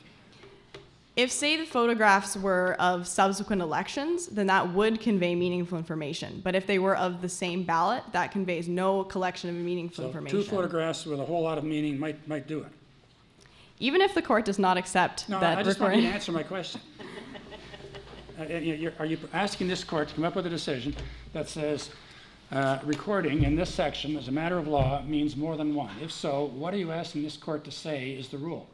if, say, the photographs were of subsequent elections, then that would convey meaningful information. But if they were of the same ballot, that conveys no collection of meaningful So information. two photographs with a whole lot of meaning might, might do it. Even if the court does not accept No, that I just want you recording. to answer my question. Uh, uh, Are you asking this court to come up with a decision that says, uh, recording in this section as a matter of law means more than one? If so, what are you asking this court to say is the rule?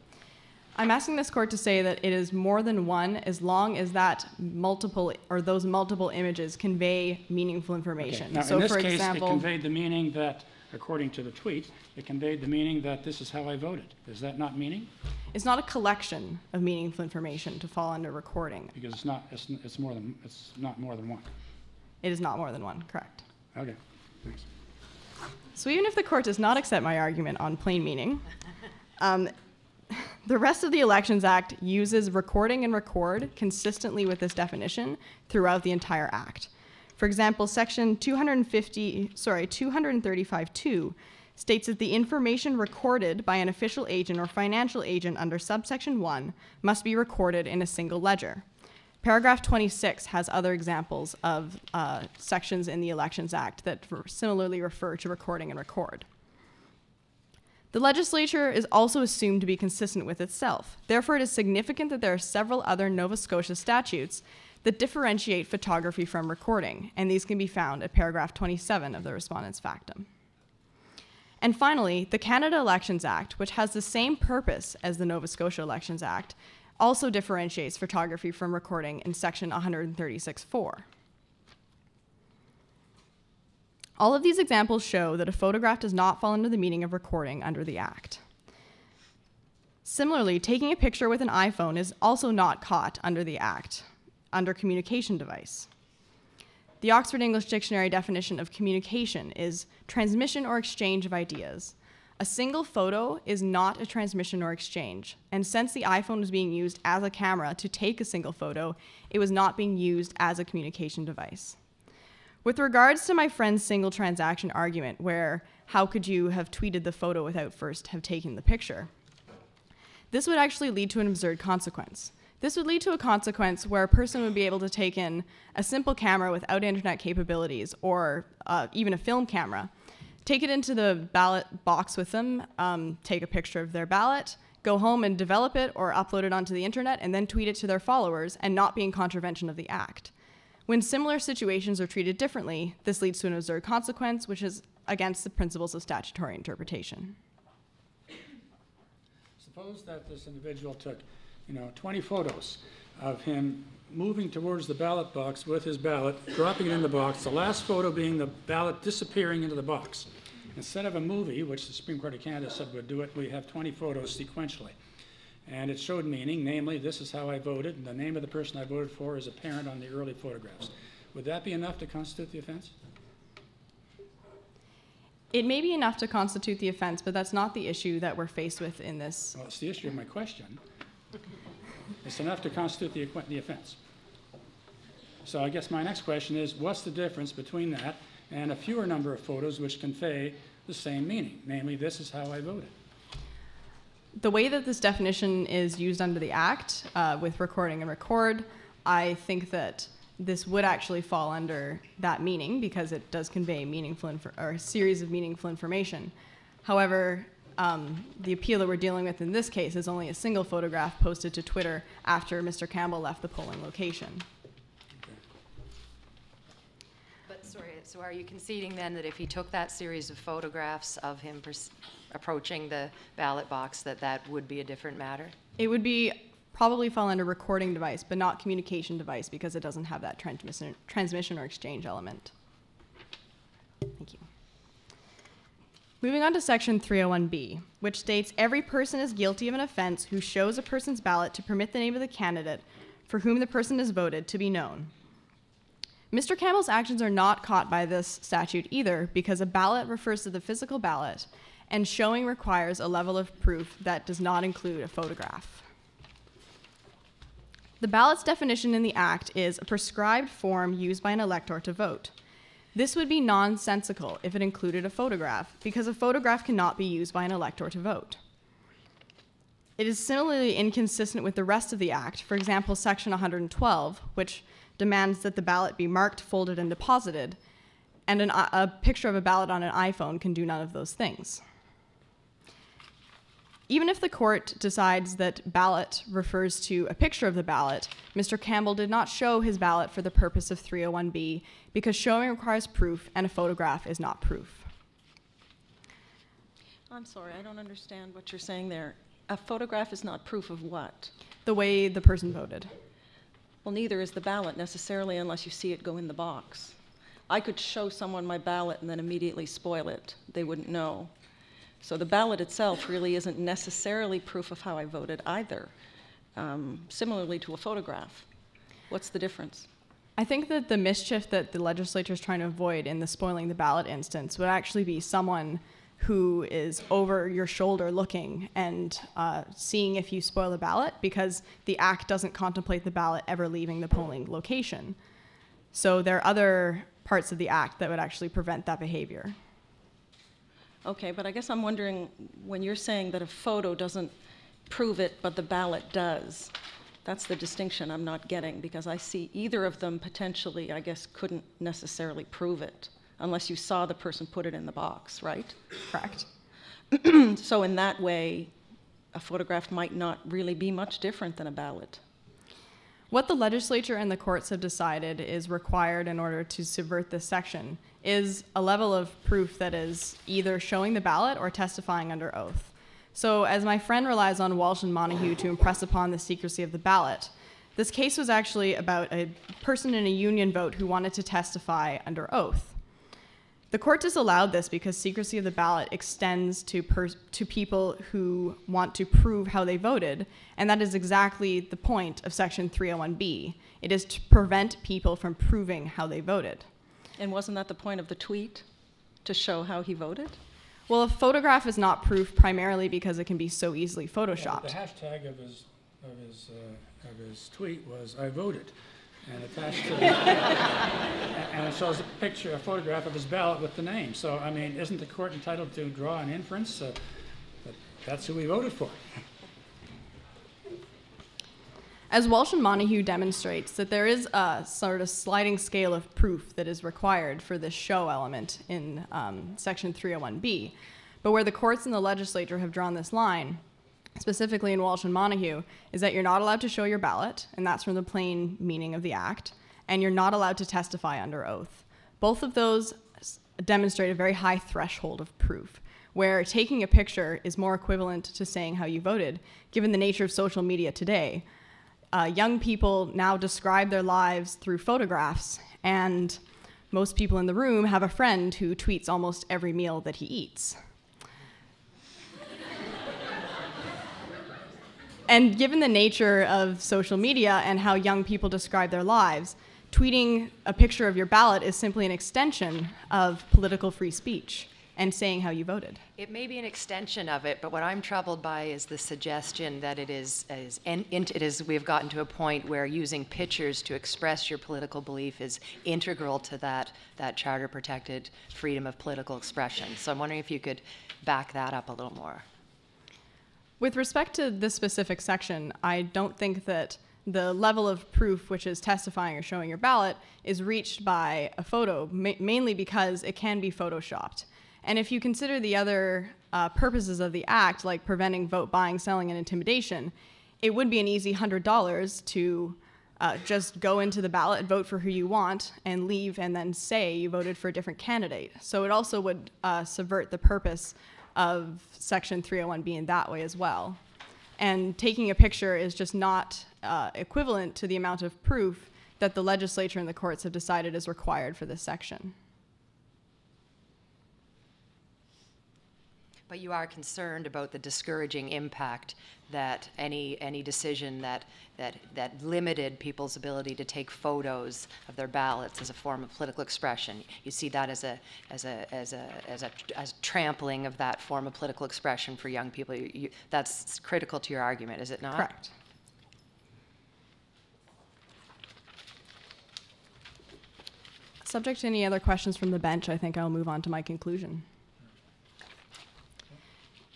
I'm asking this court to say that it is more than one as long as that multiple or those multiple images convey meaningful Okay, information. Now, so, in this for case, it example, conveyed the meaning that, according to the tweet, it conveyed the meaning that this is how I voted. Is that not meaning? it's not a collection of meaningful information to fall under recording. Because it's not, it's, it's more than, it's not more than one. It is not more than one, correct. Okay, thanks. So even if the court does not accept my argument on plain meaning, um, the rest of the Elections Act uses recording and record consistently with this definition throughout the entire act. For example, section 250, sorry, 235.2 states that the information recorded by an official agent or financial agent under subsection 1 must be recorded in a single ledger. Paragraph 26 has other examples of uh, sections in the Elections Act that similarly refer to recording and record. The legislature is also assumed to be consistent with itself. Therefore, it is significant that there are several other Nova Scotia statutes that differentiate photography from recording, and these can be found at paragraph 27 of the respondent's factum. And finally, the Canada Elections Act, which has the same purpose as the Nova Scotia Elections Act, also differentiates photography from recording in section 136.4. All of these examples show that a photograph does not fall under the meaning of recording under the Act. Similarly, taking a picture with an iPhone is also not caught under the Act, under communication device. The Oxford English Dictionary definition of communication is transmission or exchange of ideas. A single photo is not a transmission or exchange, and since the iPhone was being used as a camera to take a single photo, it was not being used as a communication device. With regards to my friend's single transaction argument, where how could you have tweeted the photo without first have taken the picture? This would actually lead to an absurd consequence. This would lead to a consequence where a person would be able to take in a simple camera without internet capabilities or uh, even a film camera, take it into the ballot box with them, um, take a picture of their ballot, go home and develop it or upload it onto the internet, and then tweet it to their followers and not be in contravention of the act. When similar situations are treated differently, this leads to an absurd consequence, which is against the principles of statutory interpretation. Suppose that this individual took, you know, 20 photos of him moving towards the ballot box with his ballot, dropping it in the box, the last photo being the ballot disappearing into the box. Instead of a movie, which the Supreme Court of Canada said would do it, we have 20 photos sequentially. And it showed meaning, namely, this is how I voted, and the name of the person I voted for is apparent on the early photographs. Would that be enough to constitute the offense? It may be enough to constitute the offense, but that's not the issue that we're faced with in this. Well, it's the issue of my question. It's enough to constitute the, the offense. So I guess my next question is, what's the difference between that and a fewer number of photos which convey the same meaning? Namely, this is how I voted. The way that this definition is used under the Act uh, with recording and record, I think that this would actually fall under that meaning because it does convey meaningful or a series of meaningful information. However, um, the appeal that we're dealing with in this case is only a single photograph posted to Twitter after Mr. Campbell left the polling location. But sorry, so are you conceding then that if he took that series of photographs of him approaching the ballot box, that that would be a different matter? It would be probably fall under recording device, but not communication device because it doesn't have that transmission, transmission or exchange element. Thank you. Moving on to section 301B, which states every person is guilty of an offense who shows a person's ballot to permit the name of the candidate for whom the person has voted to be known. Mr. Campbell's actions are not caught by this statute either because a ballot refers to the physical ballot and showing requires a level of proof that does not include a photograph. The ballot's definition in the Act is a prescribed form used by an elector to vote. This would be nonsensical if it included a photograph, because a photograph cannot be used by an elector to vote. It is similarly inconsistent with the rest of the Act, for example, Section 112, which demands that the ballot be marked, folded, and deposited, and an, a picture of a ballot on an iPhone can do none of those things. Even if the court decides that ballot refers to a picture of the ballot, Mr. Campbell did not show his ballot for the purpose of 301B because showing requires proof and a photograph is not proof. I'm sorry, I don't understand what you're saying there. A photograph is not proof of what? The way the person voted. Well, neither is the ballot necessarily unless you see it go in the box. I could show someone my ballot and then immediately spoil it. They wouldn't know. So the ballot itself really isn't necessarily proof of how I voted either, um, similarly to a photograph. What's the difference? I think that the mischief that the legislature is trying to avoid in the spoiling the ballot instance would actually be someone who is over your shoulder looking and uh, seeing if you spoil a ballot because the act doesn't contemplate the ballot ever leaving the polling location. So there are other parts of the act that would actually prevent that behavior. Okay, but I guess I'm wondering when you're saying that a photo doesn't prove it, but the ballot does. That's the distinction I'm not getting because I see either of them potentially, I guess, couldn't necessarily prove it unless you saw the person put it in the box, right? Correct. so, in that way, a photograph might not really be much different than a ballot. What the legislature and the courts have decided is required in order to subvert this section is a level of proof that is either showing the ballot or testifying under oath. So, as my friend relies on Walsh and Montague to impress upon the secrecy of the ballot, this case was actually about a person in a union vote who wanted to testify under oath. The court disallowed this because secrecy of the ballot extends to, pers- to people who want to prove how they voted, and that is exactly the point of Section 301B. It is to prevent people from proving how they voted. And wasn't that the point of the tweet? To show how he voted? Well, a photograph is not proof primarily because it can be so easily photoshopped. Yeah, the hashtag of his, of, his, uh, of his tweet was I voted. And attached to the, and it shows a picture, a photograph of his ballot with the name. So, I mean, isn't the court entitled to draw an inference uh, that that's who we voted for? As Walsh and Montague demonstrates, that there is a sort of sliding scale of proof that is required for this show element in um, Section 301B. But where the courts and the legislature have drawn this line, specifically in Walsh and Montague, is that you're not allowed to show your ballot, and that's from the plain meaning of the act, and you're not allowed to testify under oath. Both of those demonstrate a very high threshold of proof, where taking a picture is more equivalent to saying how you voted, given the nature of social media today. Uh, young people now describe their lives through photographs, and most people in the room have a friend who tweets almost every meal that he eats. And given the nature of social media and how young people describe their lives, tweeting a picture of your ballot is simply an extension of political free speech and saying how you voted. It may be an extension of it, but what I'm troubled by is the suggestion that it is, is and it is we've gotten to a point where using pictures to express your political belief is integral to that that charter protected freedom of political expression. So I'm wondering if you could back that up a little more. With respect to this specific section, I don't think that the level of proof, which is testifying or showing your ballot, is reached by a photo, ma- mainly because it can be photoshopped. And if you consider the other uh, purposes of the act, like preventing vote buying, selling, and intimidation, it would be an easy $100 to uh, just go into the ballot, vote for who you want, and leave and then say you voted for a different candidate. So it also would uh, subvert the purpose of Section 301B in that way as well. And taking a picture is just not uh, equivalent to the amount of proof that the legislature and the courts have decided is required for this section. But you are concerned about the discouraging impact that any, any decision that, that, that limited people's ability to take photos of their ballots as a form of political expression. You see that as a, as a, as a, as a, as trampling of that form of political expression for young people. You, you, that's critical to your argument, is it not? Correct. Subject to any other questions from the bench, I think I'll move on to my conclusion.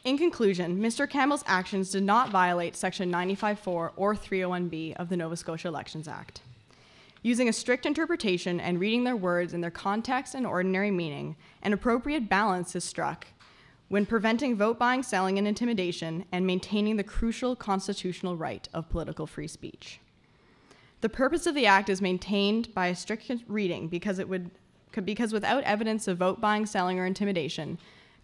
In conclusion, Mr. Campbell's actions did not violate Section 95.4 or 301B of the Nova Scotia Elections Act. Using a strict interpretation and reading their words in their context and ordinary meaning, an appropriate balance is struck when preventing vote buying, selling, and intimidation and maintaining the crucial constitutional right of political free speech. The purpose of the act is maintained by a strict reading because it would because without evidence of vote buying, selling, or intimidation,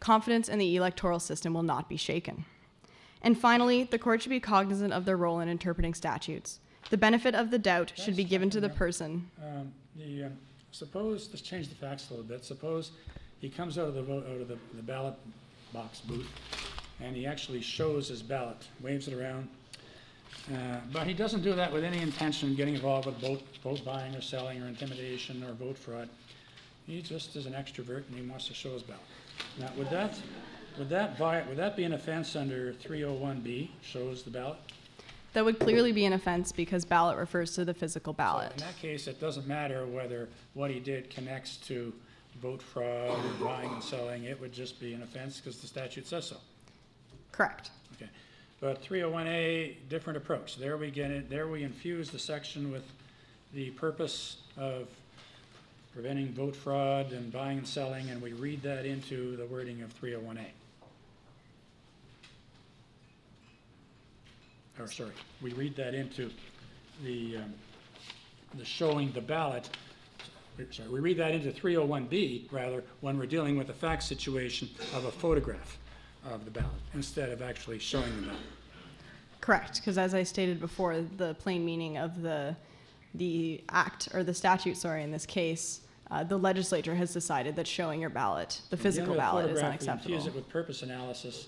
confidence in the electoral system will not be shaken. And finally, the court should be cognizant of their role in interpreting statutes. The benefit of the doubt should be given to the person. Um, The, um, suppose, let's change the facts a little bit. Suppose he comes out of the vote, out of the the ballot box booth, and he actually shows his ballot, waves it around. Uh, But he doesn't do that with any intention of getting involved with vote, vote buying or selling or intimidation or vote fraud. He just is an extrovert and he wants to show his ballot. Now, would that, would that vi, would that be an offense under three oh one B, shows the ballot? That would clearly be an offense because ballot refers to the physical ballot. In that case, it doesn't matter whether what he did connects to vote fraud or buying and selling, it would just be an offense because the statute says so. Correct. Okay. But three oh one A, different approach. There we get it, there we infuse the section with the purpose of preventing vote fraud and buying and selling, and we read that into the wording of three oh one A. Or, sorry, we read that into the, um, the showing the ballot, sorry, we read that into 301B, rather, when we're dealing with the fact situation of a photograph of the ballot, instead of actually showing the ballot. Correct, because as I stated before, the plain meaning of the, the act, or the statute, sorry, in this case, uh, the legislature has decided that showing your ballot, the physical with ballot, is photograph, we unacceptable. Infuse it with purpose analysis.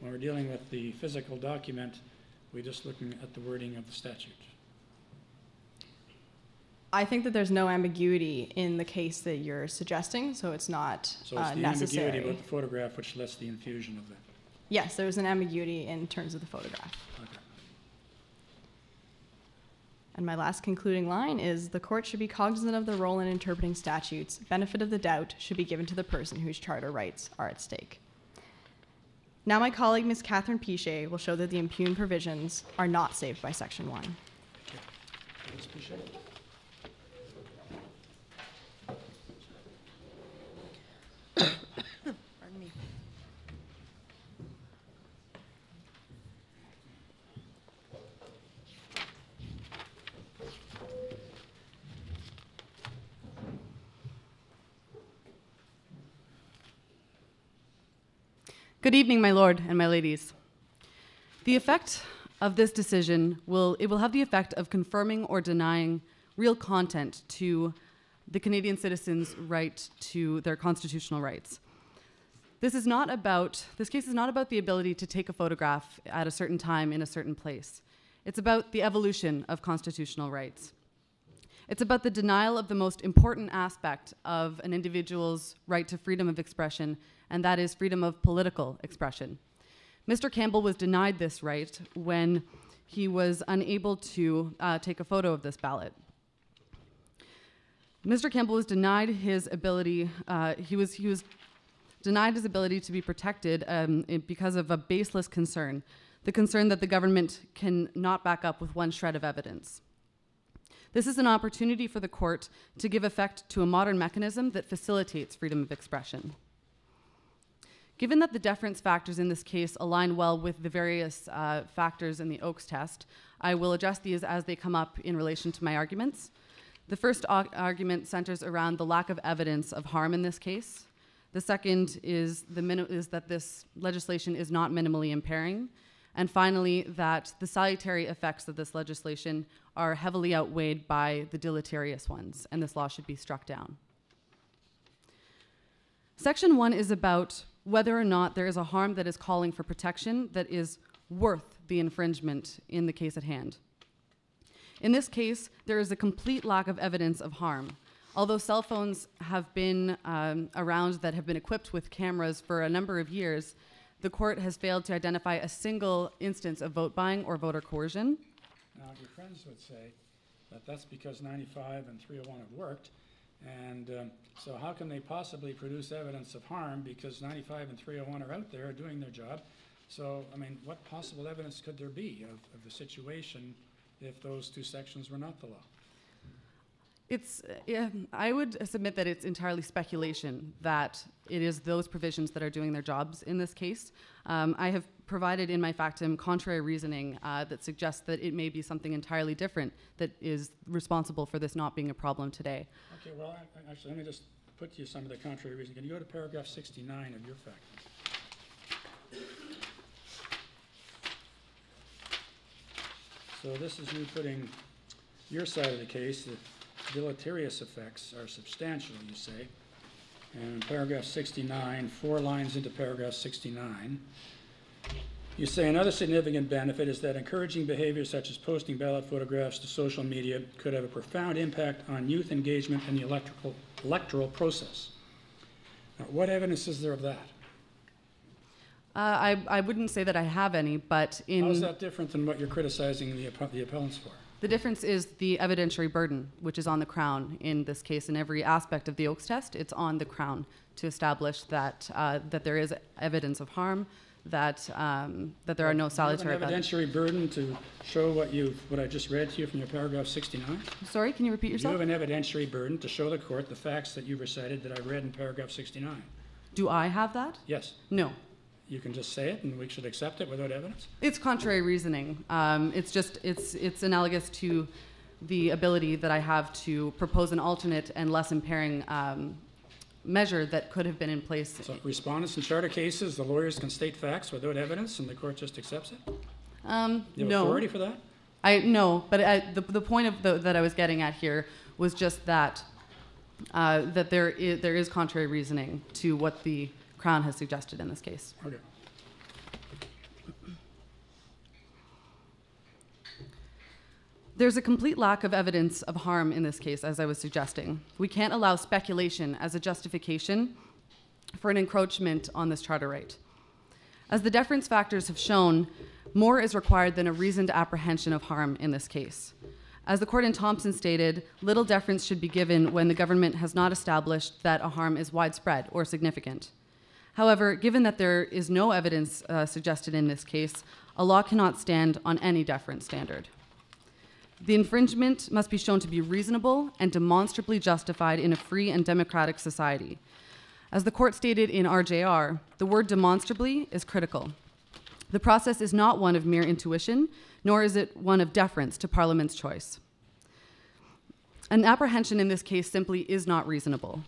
When we're dealing with the physical document, we're just looking at the wording of the statute. I think that there's no ambiguity in the case that you're suggesting, so it's not So uh, it's the necessary. ambiguity about the photograph which lets the infusion of that. Yes, there's an ambiguity in terms of the photograph. Okay. And my last concluding line is the court should be cognizant of the role in interpreting statutes. Benefit of the doubt should be given to the person whose charter rights are at stake. Now, my colleague, Ms. Kathryn Piché, will show that the impugned provisions are not saved by Section 1. Ms. Boucher? Good evening, my lord and my ladies. The effect of this decision will it will have the effect of confirming or denying real content to the Canadian citizens' right to their constitutional rights. This is not about this case is not about the ability to take a photograph at a certain time in a certain place. It's about the evolution of constitutional rights. It's about the denial of the most important aspect of an individual's right to freedom of expression, and that is freedom of political expression. Mr. Campbell was denied this right when he was unable to uh, take a photo of this ballot. Mr. Campbell was denied his ability, uh, he, was, he was denied his ability to be protected um, because of a baseless concern the concern that the government can not back up with one shred of evidence. This is an opportunity for the court to give effect to a modern mechanism that facilitates freedom of expression. Given that the deference factors in this case align well with the various uh, factors in the Oakes test, I will address these as they come up in relation to my arguments. The first argument centers around the lack of evidence of harm in this case. The second is, the is that this legislation is not minimally impairing. And finally, that the salutary effects of this legislation are heavily outweighed by the deleterious ones, and this law should be struck down. Section 1 is about whether or not there is a harm that is calling for protection that is worth the infringement in the case at hand. In this case, there is a complete lack of evidence of harm. Although cell phones have been um, around that have been equipped with cameras for a number of years, the court has failed to identify a single instance of vote buying or voter coercion. Now, your friends would say that that's because 95 and 301 have worked, and um, so how can they possibly produce evidence of harm because 95 and 301 are out there doing their job? So, I mean, what possible evidence could there be of, of the situation if those two sections were not the law? It's, uh, I would submit that it's entirely speculation that it is those provisions that are doing their jobs in this case. Um, I have provided in my factum contrary reasoning uh, that suggests that it may be something entirely different that is responsible for this not being a problem today. Okay, well, I, actually, let me just put to you some of the contrary reasoning. Can you go to paragraph 69 of your factum? So this is you putting your side of the case deleterious effects are substantial, you say. And in paragraph 69, four lines into paragraph 69, you say another significant benefit is that encouraging behavior such as posting ballot photographs to social media could have a profound impact on youth engagement in the electrical, electoral process. Now, what evidence is there of that? Uh, I, I wouldn't say that I have any, but in. How is that different than what you're criticizing the, the appellants for? The difference is the evidentiary burden, which is on the Crown in this case. In every aspect of the Oakes test, it's on the Crown to establish that, uh, that there is evidence of harm, that, um, that there are no salutary. You have an evidentiary burden to show what you what I just read to you from your paragraph 69. Sorry, can you repeat yourself? You have an evidentiary burden to show the court the facts that you recited that I read in paragraph 69. Do I have that? Yes. No you can just say it and we should accept it without evidence? It's contrary reasoning. Um, it's just, it's, it's analogous to the ability that I have to propose an alternate and less impairing um, measure that could have been in place. So respondents in charter cases, the lawyers can state facts without evidence and the court just accepts it? Um, you have no. authority for that? I, no, but I, the, the point of the, that I was getting at here was just that, uh, that there is, there is contrary reasoning to what the Crown has suggested in this case. Okay. There's a complete lack of evidence of harm in this case, as I was suggesting. We can't allow speculation as a justification for an encroachment on this charter right. As the deference factors have shown, more is required than a reasoned apprehension of harm in this case. As the court in Thomson stated, little deference should be given when the government has not established that a harm is widespread or significant. However, given that there is no evidence uh, suggested in this case, a law cannot stand on any deference standard. The infringement must be shown to be reasonable and demonstrably justified in a free and democratic society. As the court stated in RJR, the word demonstrably is critical. The process is not one of mere intuition, nor is it one of deference to Parliament's choice. An apprehension in this case simply is not reasonable.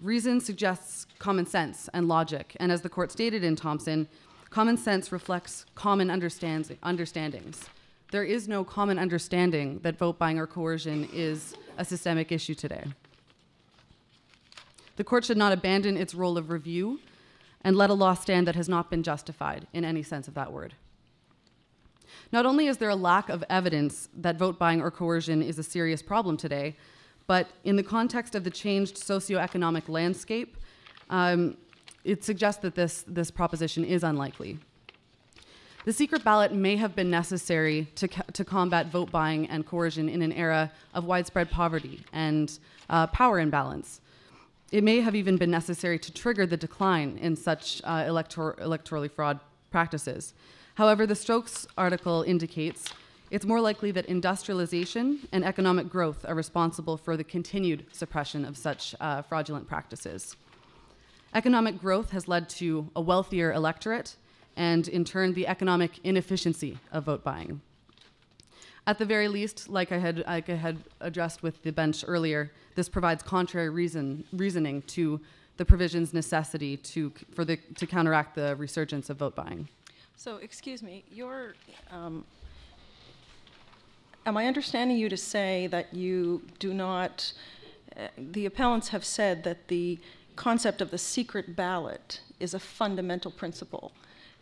Reason suggests common sense and logic, and as the court stated in Thomson, common sense reflects common understands- understandings. There is no common understanding that vote buying or coercion is a systemic issue today. The court should not abandon its role of review and let a law stand that has not been justified in any sense of that word. Not only is there a lack of evidence that vote buying or coercion is a serious problem today, but in the context of the changed socioeconomic landscape, um, it suggests that this, this proposition is unlikely. The secret ballot may have been necessary to, co- to combat vote buying and coercion in an era of widespread poverty and uh, power imbalance. It may have even been necessary to trigger the decline in such uh, elector- electorally fraud practices. However, the Stokes article indicates it's more likely that industrialization and economic growth are responsible for the continued suppression of such uh, fraudulent practices. Economic growth has led to a wealthier electorate and, in turn, the economic inefficiency of vote buying. At the very least, like I had, like I had addressed with the bench earlier, this provides contrary reason, reasoning to the provision's necessity to, for the, to counteract the resurgence of vote buying. So, excuse me, your, um, am I understanding you to say that you do not, uh, the appellants have said that the concept of the secret ballot is a fundamental principle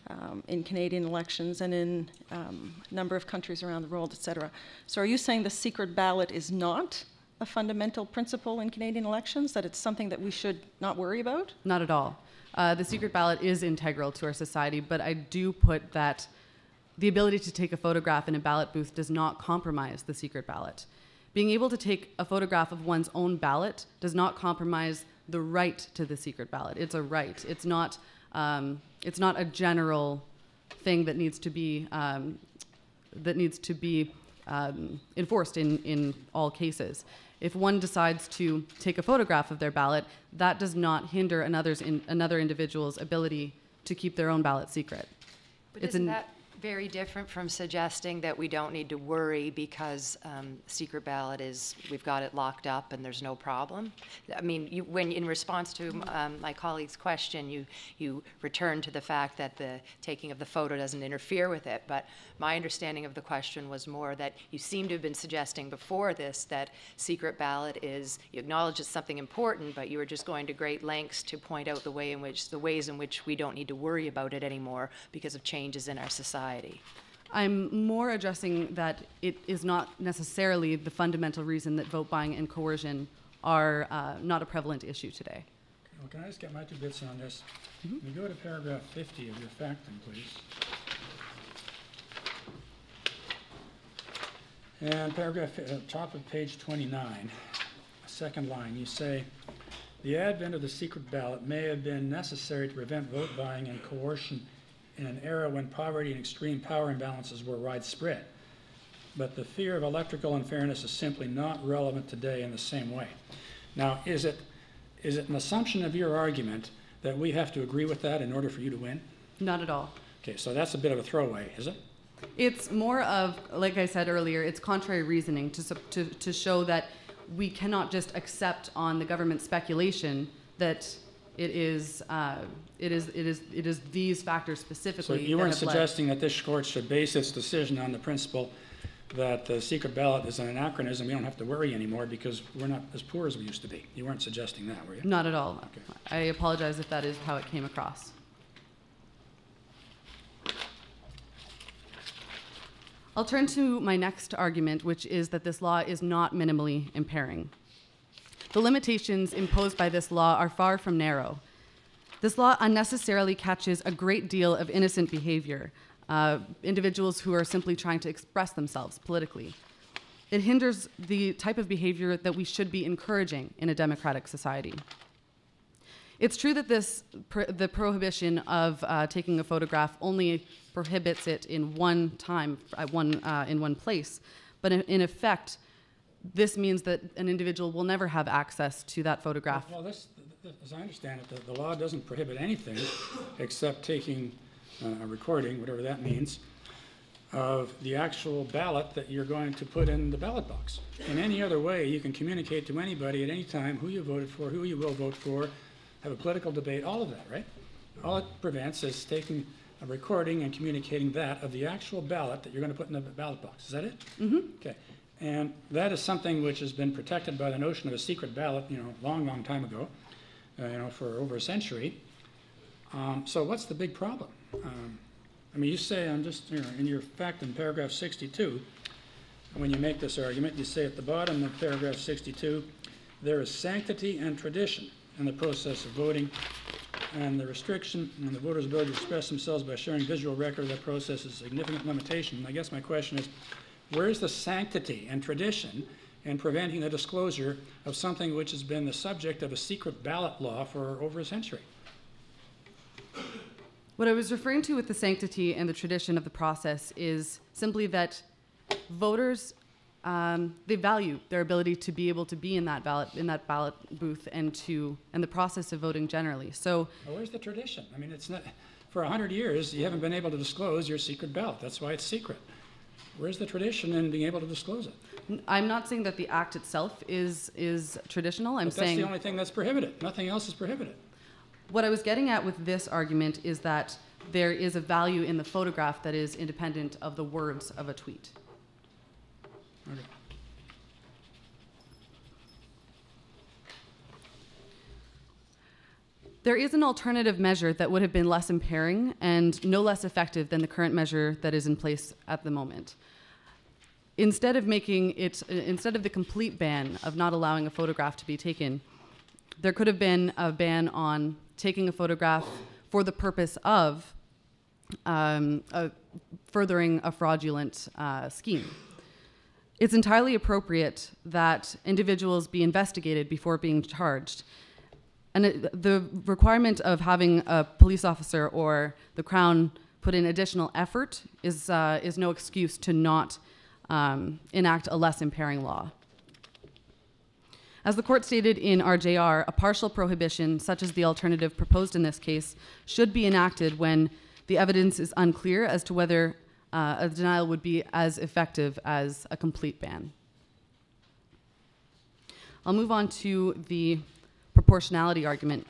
um, in Canadian elections and in um, a number of countries around the world, et cetera. So, are you saying the secret ballot is not a fundamental principle in Canadian elections, that it's something that we should not worry about? Not at all. Uh, the secret ballot is integral to our society, but I do put that the ability to take a photograph in a ballot booth does not compromise the secret ballot. Being able to take a photograph of one's own ballot does not compromise the right to the secret ballot. It's a right. It's not. Um, it's not a general thing that needs to be um, that needs to be um, enforced in in all cases. If one decides to take a photograph of their ballot, that does not hinder another's in, another individual's ability to keep their own ballot secret. But It's isn't that very different from suggesting that we don't need to worry because um, secret ballot is, we've got it locked up and there's no problem? I mean, you, when, in response to um, my colleague's question, you, you returned to the fact that the taking of the photo doesn't interfere with it, but my understanding of the question was more that you seem to have been suggesting before this that secret ballot is, you acknowledge it's something important, but you were just going to great lengths to point out the way in which, the ways in which we don't need to worry about it anymore because of changes in our society. I'm more addressing that it is not necessarily the fundamental reason that vote buying and coercion are uh, not a prevalent issue today. Well, can I just get my two bits on this? Can we go to paragraph 50 of your factum, please? And paragraph, uh, top of page 29, second line, you say, "The advent of the secret ballot may have been necessary to prevent vote buying and coercion in an era when poverty and extreme power imbalances were widespread. But the fear of electrical unfairness is simply not relevant today in the same way." Now, is it, is it an assumption of your argument that we have to agree with that in order for you to win? Not at all. Okay, so that's a bit of a throwaway, is it? It's more of, like I said earlier, it's contrary reasoning to, to, to show that we cannot just accept on the government speculation that it is, uh, it is, it is, it is these factors So specifically. you that weren't have led- suggesting that this court should base its decision on the principle that the secret ballot is an anachronism, we don't have to worry anymore because we're not as poor as we used to be. You weren't suggesting that, were you? Not at all. Okay. I apologize if that is how it came across. I'll turn to my next argument, which is that this law is not minimally impairing. The limitations imposed by this law are far from narrow. This law unnecessarily catches a great deal of innocent behavior, uh, individuals who are simply trying to express themselves politically. It hinders the type of behavior that we should be encouraging in a democratic society. It's true that this the prohibition of uh, taking a photograph only prohibits it in one time, at one uh, in one place, but in, in effect, this means that an individual will never have access to that photograph. Well, this, th- as I understand it, the, the law doesn't prohibit anything except taking uh, a recording, whatever that means, of the actual ballot that you're going to put in the ballot box. In any other way, you can communicate to anybody at any time who you voted for, who you will vote for, have a political debate, all of that, right? All it prevents is taking a recording and communicating that of the actual ballot that you're going to put in the ballot box. Is that it? Mm-hmm. Okay. And that is something which has been protected by the notion of a secret ballot, you know, long, long time ago, uh, you know, for over a century. Um, so what's the big problem? Um, I mean, you say, I'm just, you know, in your fact in paragraph 62, when you make this argument, you say at the bottom of paragraph 62, there is sanctity and tradition in the process of voting, and the restriction on the voter's ability to express themselves by sharing visual record of that process is a significant limitation. And I guess my question is, where's the sanctity and tradition in preventing the disclosure of something which has been the subject of a secret ballot law for over a century? What I was referring to with the sanctity and the tradition of the process is simply that voters um, they value their ability to be able to be in that ballot in that ballot booth and to and the process of voting generally. So Well, where's the tradition? I mean, it's not, for a hundred years, you haven't been able to disclose your secret ballot. That's why it's secret. Where's the tradition in being able to disclose it? I'm not saying that the act itself is is traditional. I'm But that's saying the only thing that's prohibited. Nothing else is prohibited. What I was getting at with this argument is that there is a value in the photograph that is independent of the words of a tweet. Okay. There is an alternative measure that would have been less impairing and no less effective than the current measure that is in place at the moment. Instead of making it, instead of the complete ban of not allowing a photograph to be taken, there could have been a ban on taking a photograph for the purpose of um, uh, furthering a fraudulent uh, scheme. It's entirely appropriate that individuals be investigated before being charged. And it, the requirement of having a police officer or the Crown put in additional effort is, uh, is no excuse to not um, enact a less impairing law. As the court stated in RJR, a partial prohibition, such as the alternative proposed in this case, should be enacted when the evidence is unclear as to whether uh, a denial would be as effective as a complete ban. I'll move on to the proportionality argument.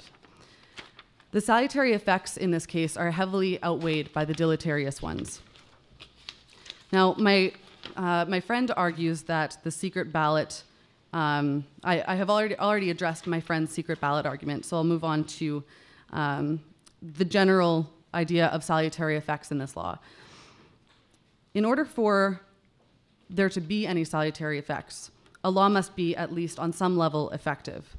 The salutary effects in this case are heavily outweighed by the deleterious ones. Now, my, uh, my friend argues that the secret ballot, um, I, I have already, already addressed my friend's secret ballot argument, so I'll move on to um, the general idea of salutary effects in this law. In order for there to be any salutary effects, a law must be at least on some level effective.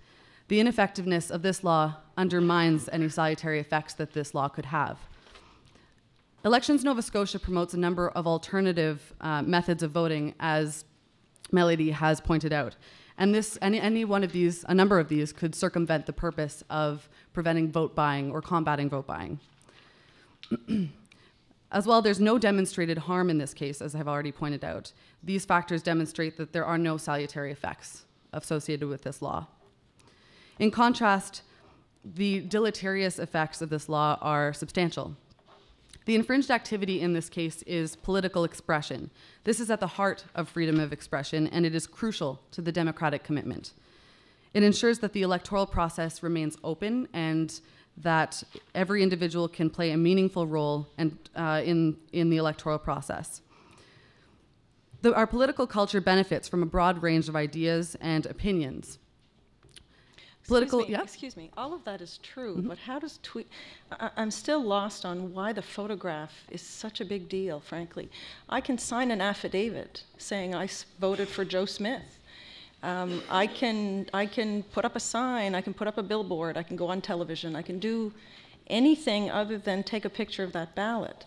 The ineffectiveness of this law undermines any salutary effects that this law could have. Elections Nova Scotia promotes a number of alternative uh, methods of voting, as Melody has pointed out. And this, any, any one of these, a number of these, could circumvent the purpose of preventing vote buying or combating vote buying. As well, there's no demonstrated harm in this case, as I've already pointed out. These factors demonstrate that there are no salutary effects associated with this law. In contrast, the deleterious effects of this law are substantial. The infringed activity in this case is political expression. This is at the heart of freedom of expression, and it is crucial to the democratic commitment. It ensures that the electoral process remains open and that every individual can play a meaningful role and, uh, in, in the electoral process. The, our political culture benefits from a broad range of ideas and opinions. Political, excuse me, yeah. Excuse me. All of that is true, but how does tweet? I, I'm still lost on why the photograph is such a big deal. Frankly, I can sign an affidavit saying I s- voted for Joe Smith. Um, I can I can put up a sign. I can put up a billboard. I can go on television. I can do anything other than take a picture of that ballot.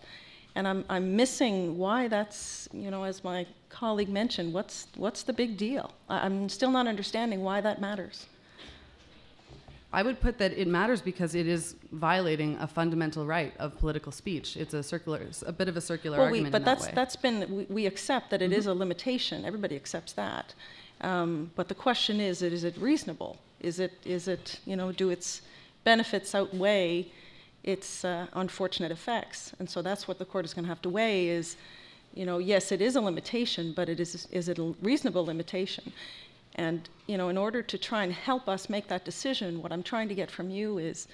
And I'm, I'm missing why that's, you know, as my colleague mentioned, what's, what's the big deal? I'm still not understanding why that matters. I would put that it matters because it is violating a fundamental right of political speech. It's a circular, it's a bit of a circular Well, we, argument but in that that's, that's been, we, we accept that Mm-hmm. it is a limitation, everybody accepts that. Um, but the question is, is it reasonable? Is it, is it, you know, do its benefits outweigh its uh, unfortunate effects? And so that's what the court is gonna have to weigh is, You know, yes, it is a limitation, but it is, is it a reasonable limitation? And, you know, in order to try and help us make that decision, what I'm trying to get from you is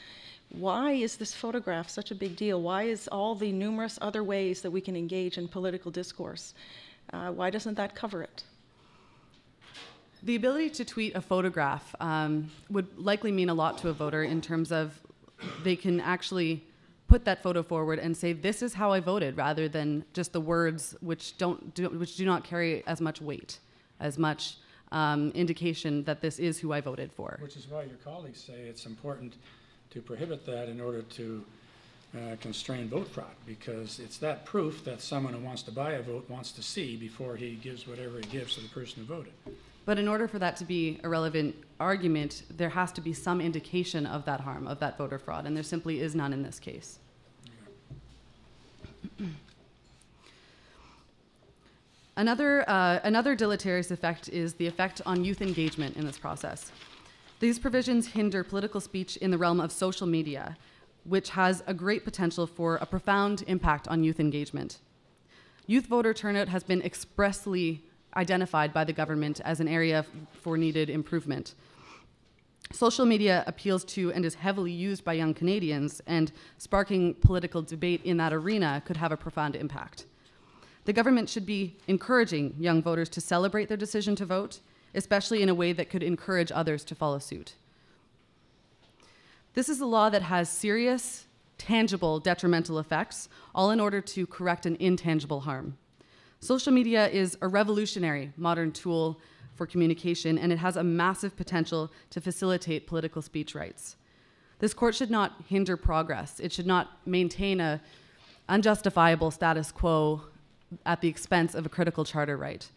why is this photograph such a big deal? Why is all the numerous other ways that we can engage in political discourse? Uh, why doesn't that cover it? The ability to tweet a photograph um, would likely mean a lot to a voter in terms of they can actually put that photo forward and say, "This is how I voted," rather than just the words which don't do, which do not carry as much weight, as much um, indication that this is who I voted for. Which is why your colleagues say it's important to prohibit that in order to uh, constrain vote fraud, because it's that proof that someone who wants to buy a vote wants to see before he gives whatever he gives to the person who voted. But in order for that to be a relevant argument, there has to be some indication of that harm, of that voter fraud, and there simply is none in this case. Another, uh, another deleterious effect is the effect on youth engagement in this process. These provisions hinder political speech in the realm of social media, which has a great potential for a profound impact on youth engagement. Youth voter turnout has been expressly identified by the government as an area for needed improvement. Social media appeals to and is heavily used by young Canadians, and sparking political debate in that arena could have a profound impact. The government should be encouraging young voters to celebrate their decision to vote, especially in a way that could encourage others to follow suit. This is a law that has serious, tangible, detrimental effects, all in order to correct an intangible harm. Social media is a revolutionary modern tool for communication, and it has a massive potential to facilitate political speech rights. This court should not hinder progress. It should not maintain a unjustifiable status quo at the expense of a critical charter right.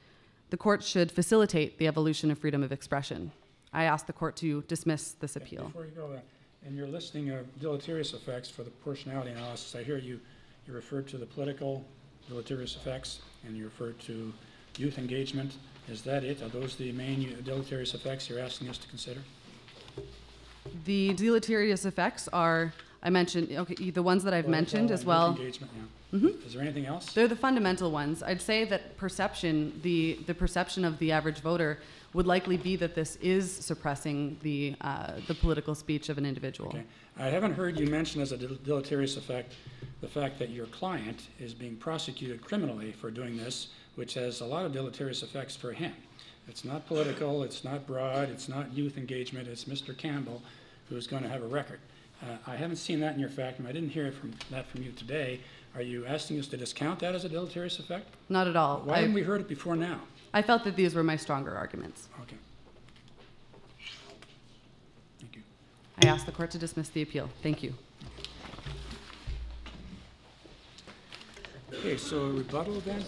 The court should facilitate the evolution of freedom of expression. I ask the court to dismiss this appeal. Before you go there, in your listing of deleterious effects for the proportionality analysis, I hear you, you referred to the political deleterious effects and you referred to youth engagement. Is that it? Are those the main deleterious effects you're asking us to consider? The deleterious effects are, I mentioned, okay, the ones that I've mentioned as well. Engagement, yeah. Mm-hmm. Is there anything else? They're the fundamental ones. I'd say that perception, the, the perception of the average voter, would likely be that this is suppressing the, uh, the political speech of an individual. Okay. I haven't heard you mention as a deleterious effect the fact that your client is being prosecuted criminally for doing this, which has a lot of deleterious effects for him. It's not political, it's not broad, it's not youth engagement, it's Mr. Campbell who's going to have a record. Uh, I haven't seen that in your factum. I didn't hear from, that from you today. Are you asking us to discount that as a deleterious effect? Not at all. Why I, haven't we heard it before now? I felt that these were my stronger arguments. Okay. Thank you. I ask the court to dismiss the appeal. Thank you. Okay, so rebuttal then?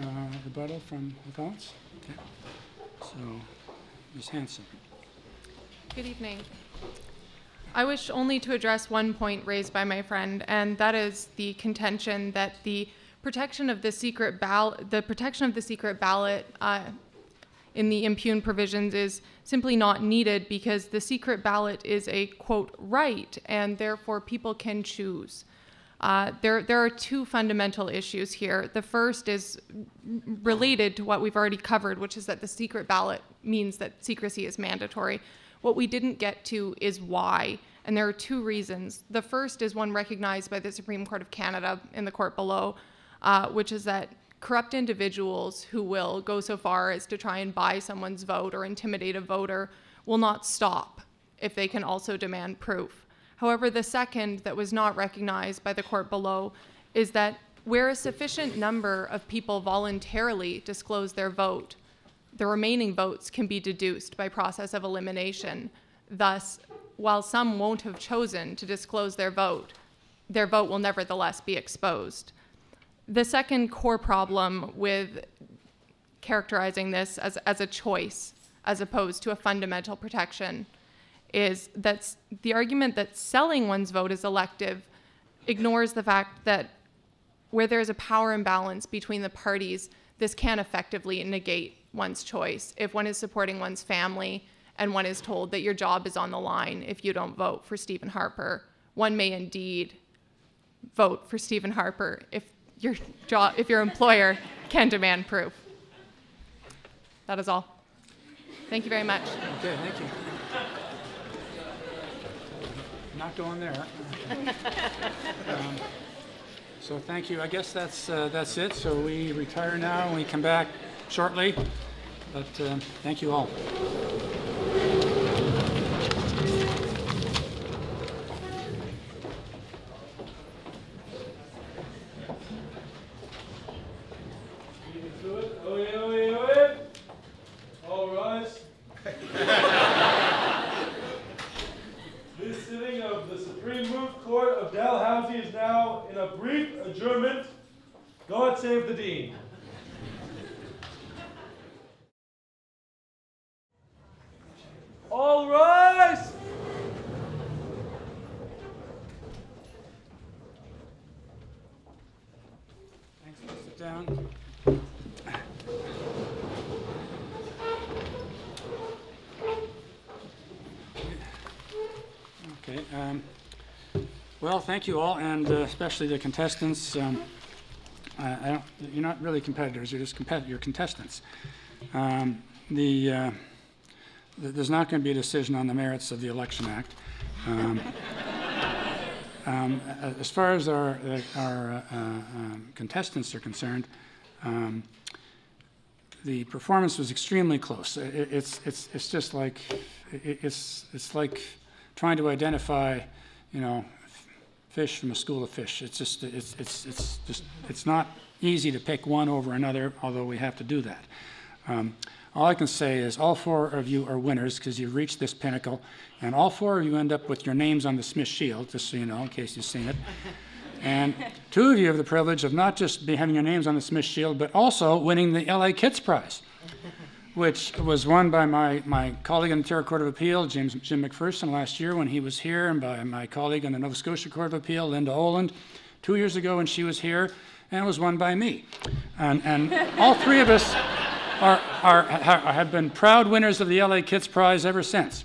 Uh, rebuttal from the appellants? Okay. So, Ms. Hansen. Good evening. I wish only to address one point raised by my friend, and that is the contention that the protection of the secret ballot, the protection of the secret ballot uh, in the impugn provisions is simply not needed because the secret ballot is a quote right, and therefore people can choose. Uh, there, there are two fundamental issues here. The first is related to what we've already covered, which is that the secret ballot means that secrecy is mandatory. What we didn't get to is why. And there are two reasons. The first is one recognized by the Supreme Court of Canada in the court below, uh, which is that corrupt individuals who will go so far as to try and buy someone's vote or intimidate a voter will not stop if they can also demand proof. However, the second that was not recognized by the court below is that where a sufficient number of people voluntarily disclose their vote, the remaining votes can be deduced by process of elimination. Thus, while some won't have chosen to disclose their vote, their vote will nevertheless be exposed. The second core problem with characterizing this as, as a choice as opposed to a fundamental protection is that the argument that selling one's vote is elective ignores the fact that where there is a power imbalance between the parties, this can effectively negate one's choice. If one is supporting one's family and one is told that your job is on the line if you don't vote for Stephen Harper, one may indeed vote for Stephen Harper if your job, if your employer can demand proof. That is all. Thank you very much. Okay, thank you. Not going there. Um, So thank you. I guess that's, uh, that's it. So we retire now and we come back shortly. But uh, thank you all. Do it. Oye, oye, oye. All rise. this sitting of the Supreme Moot Court of Dalhousie is now in a brief adjournment. God save the Dean. All rise. Thanks. Sit down. Okay. um, Well, thank you all, and uh, especially the contestants. Um, I I you're not really competitors, you're just compet, you're contestants. Um, The, uh, th- there's not going to be a decision on the merits of the Election Act. Um, um, As far as our, uh, our uh, um, contestants are concerned, um, the performance was extremely close. I- i- It's, it's, it's just like, i- i- it's, it's like trying to identify, you know, fish from a school of fish. It's just, it's, it's, it's just, it's not easy to pick one over another, although we have to do that. Um, All I can say is all four of you are winners because you've reached this pinnacle, and all four of you end up with your names on the Smith Shield, just so you know, in case you've seen it. And two of you have the privilege of not just having your names on the Smith Shield, but also winning the LA Kitz Prize, which was won by my, my colleague in the Ontario Court of Appeal, James, Jim MacPherson, last year when he was here, and by my colleague in the Nova Scotia Court of Appeal, Linda Oland, two years ago when she was here, and it was won by me. And, and all three of us are, are, ha- have been proud winners of the LA Kitz Prize ever since.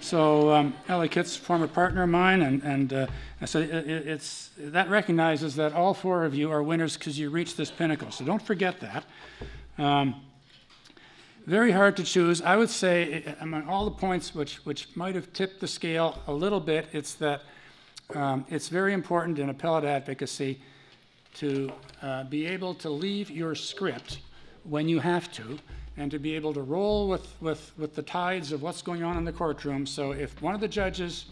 So um, LA Kitz's former partner of mine, and, and uh, so it- it's, that recognizes that all four of you are winners because you reached this pinnacle. So don't forget that. Um, very hard to choose. I would say among all the points which, which might have tipped the scale a little bit, it's that um, it's very important in appellate advocacy to uh, be able to leave your script when you have to, and to be able to roll with, with, with the tides of what's going on in the courtroom. So if one of the judges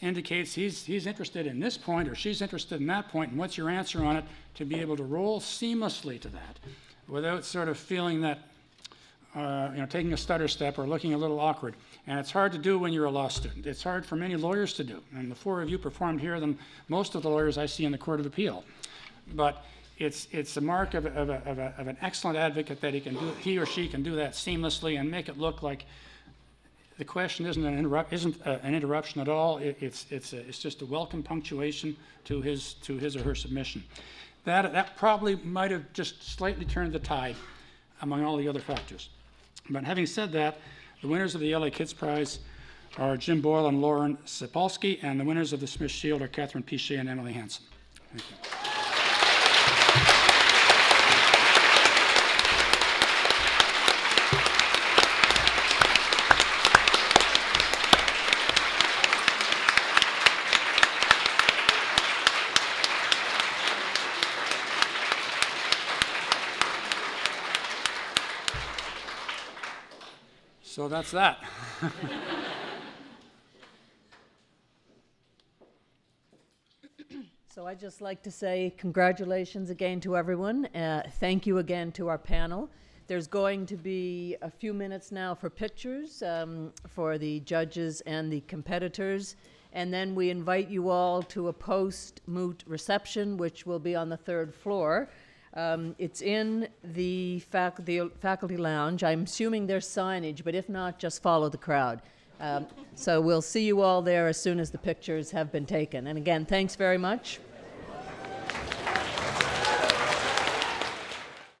indicates he's, he's interested in this point or she's interested in that point, and what's your answer on it, to be able to roll seamlessly to that without sort of feeling that, uh, you know, taking a stutter step or looking a little awkward. And it's hard to do when you're a law student. It's hard for many lawyers to do. And the four of you performed here than most of the lawyers I see in the Court of Appeal. But it's, it's a mark of, of, a, of, a, of an excellent advocate that he can do, he or she can do that seamlessly and make it look like the question isn't an interrupt, isn't uh, an interruption at all. It, it's, it's, a, it's just a welcome punctuation to his, to his or her submission. That, that probably might have just slightly turned the tide among all the other factors. But having said that, the winners of the LA Kitz Prize are Jim Boyle and Lauren Soubolsky, and the winners of the Smith Shield are Kathryn Piché and Emily Hansen. Thank you. So that's that. So I'd just like to say congratulations again to everyone. Uh, thank you again to our panel. There's going to be a few minutes now for pictures um, for the judges and the competitors. And then we invite you all to a post-moot reception, which will be on the third floor. Um, it's in the, fac- the faculty lounge. I'm assuming there's signage, but if not, just follow the crowd. Um, so we'll see you all there as soon as the pictures have been taken. And again, thanks very much.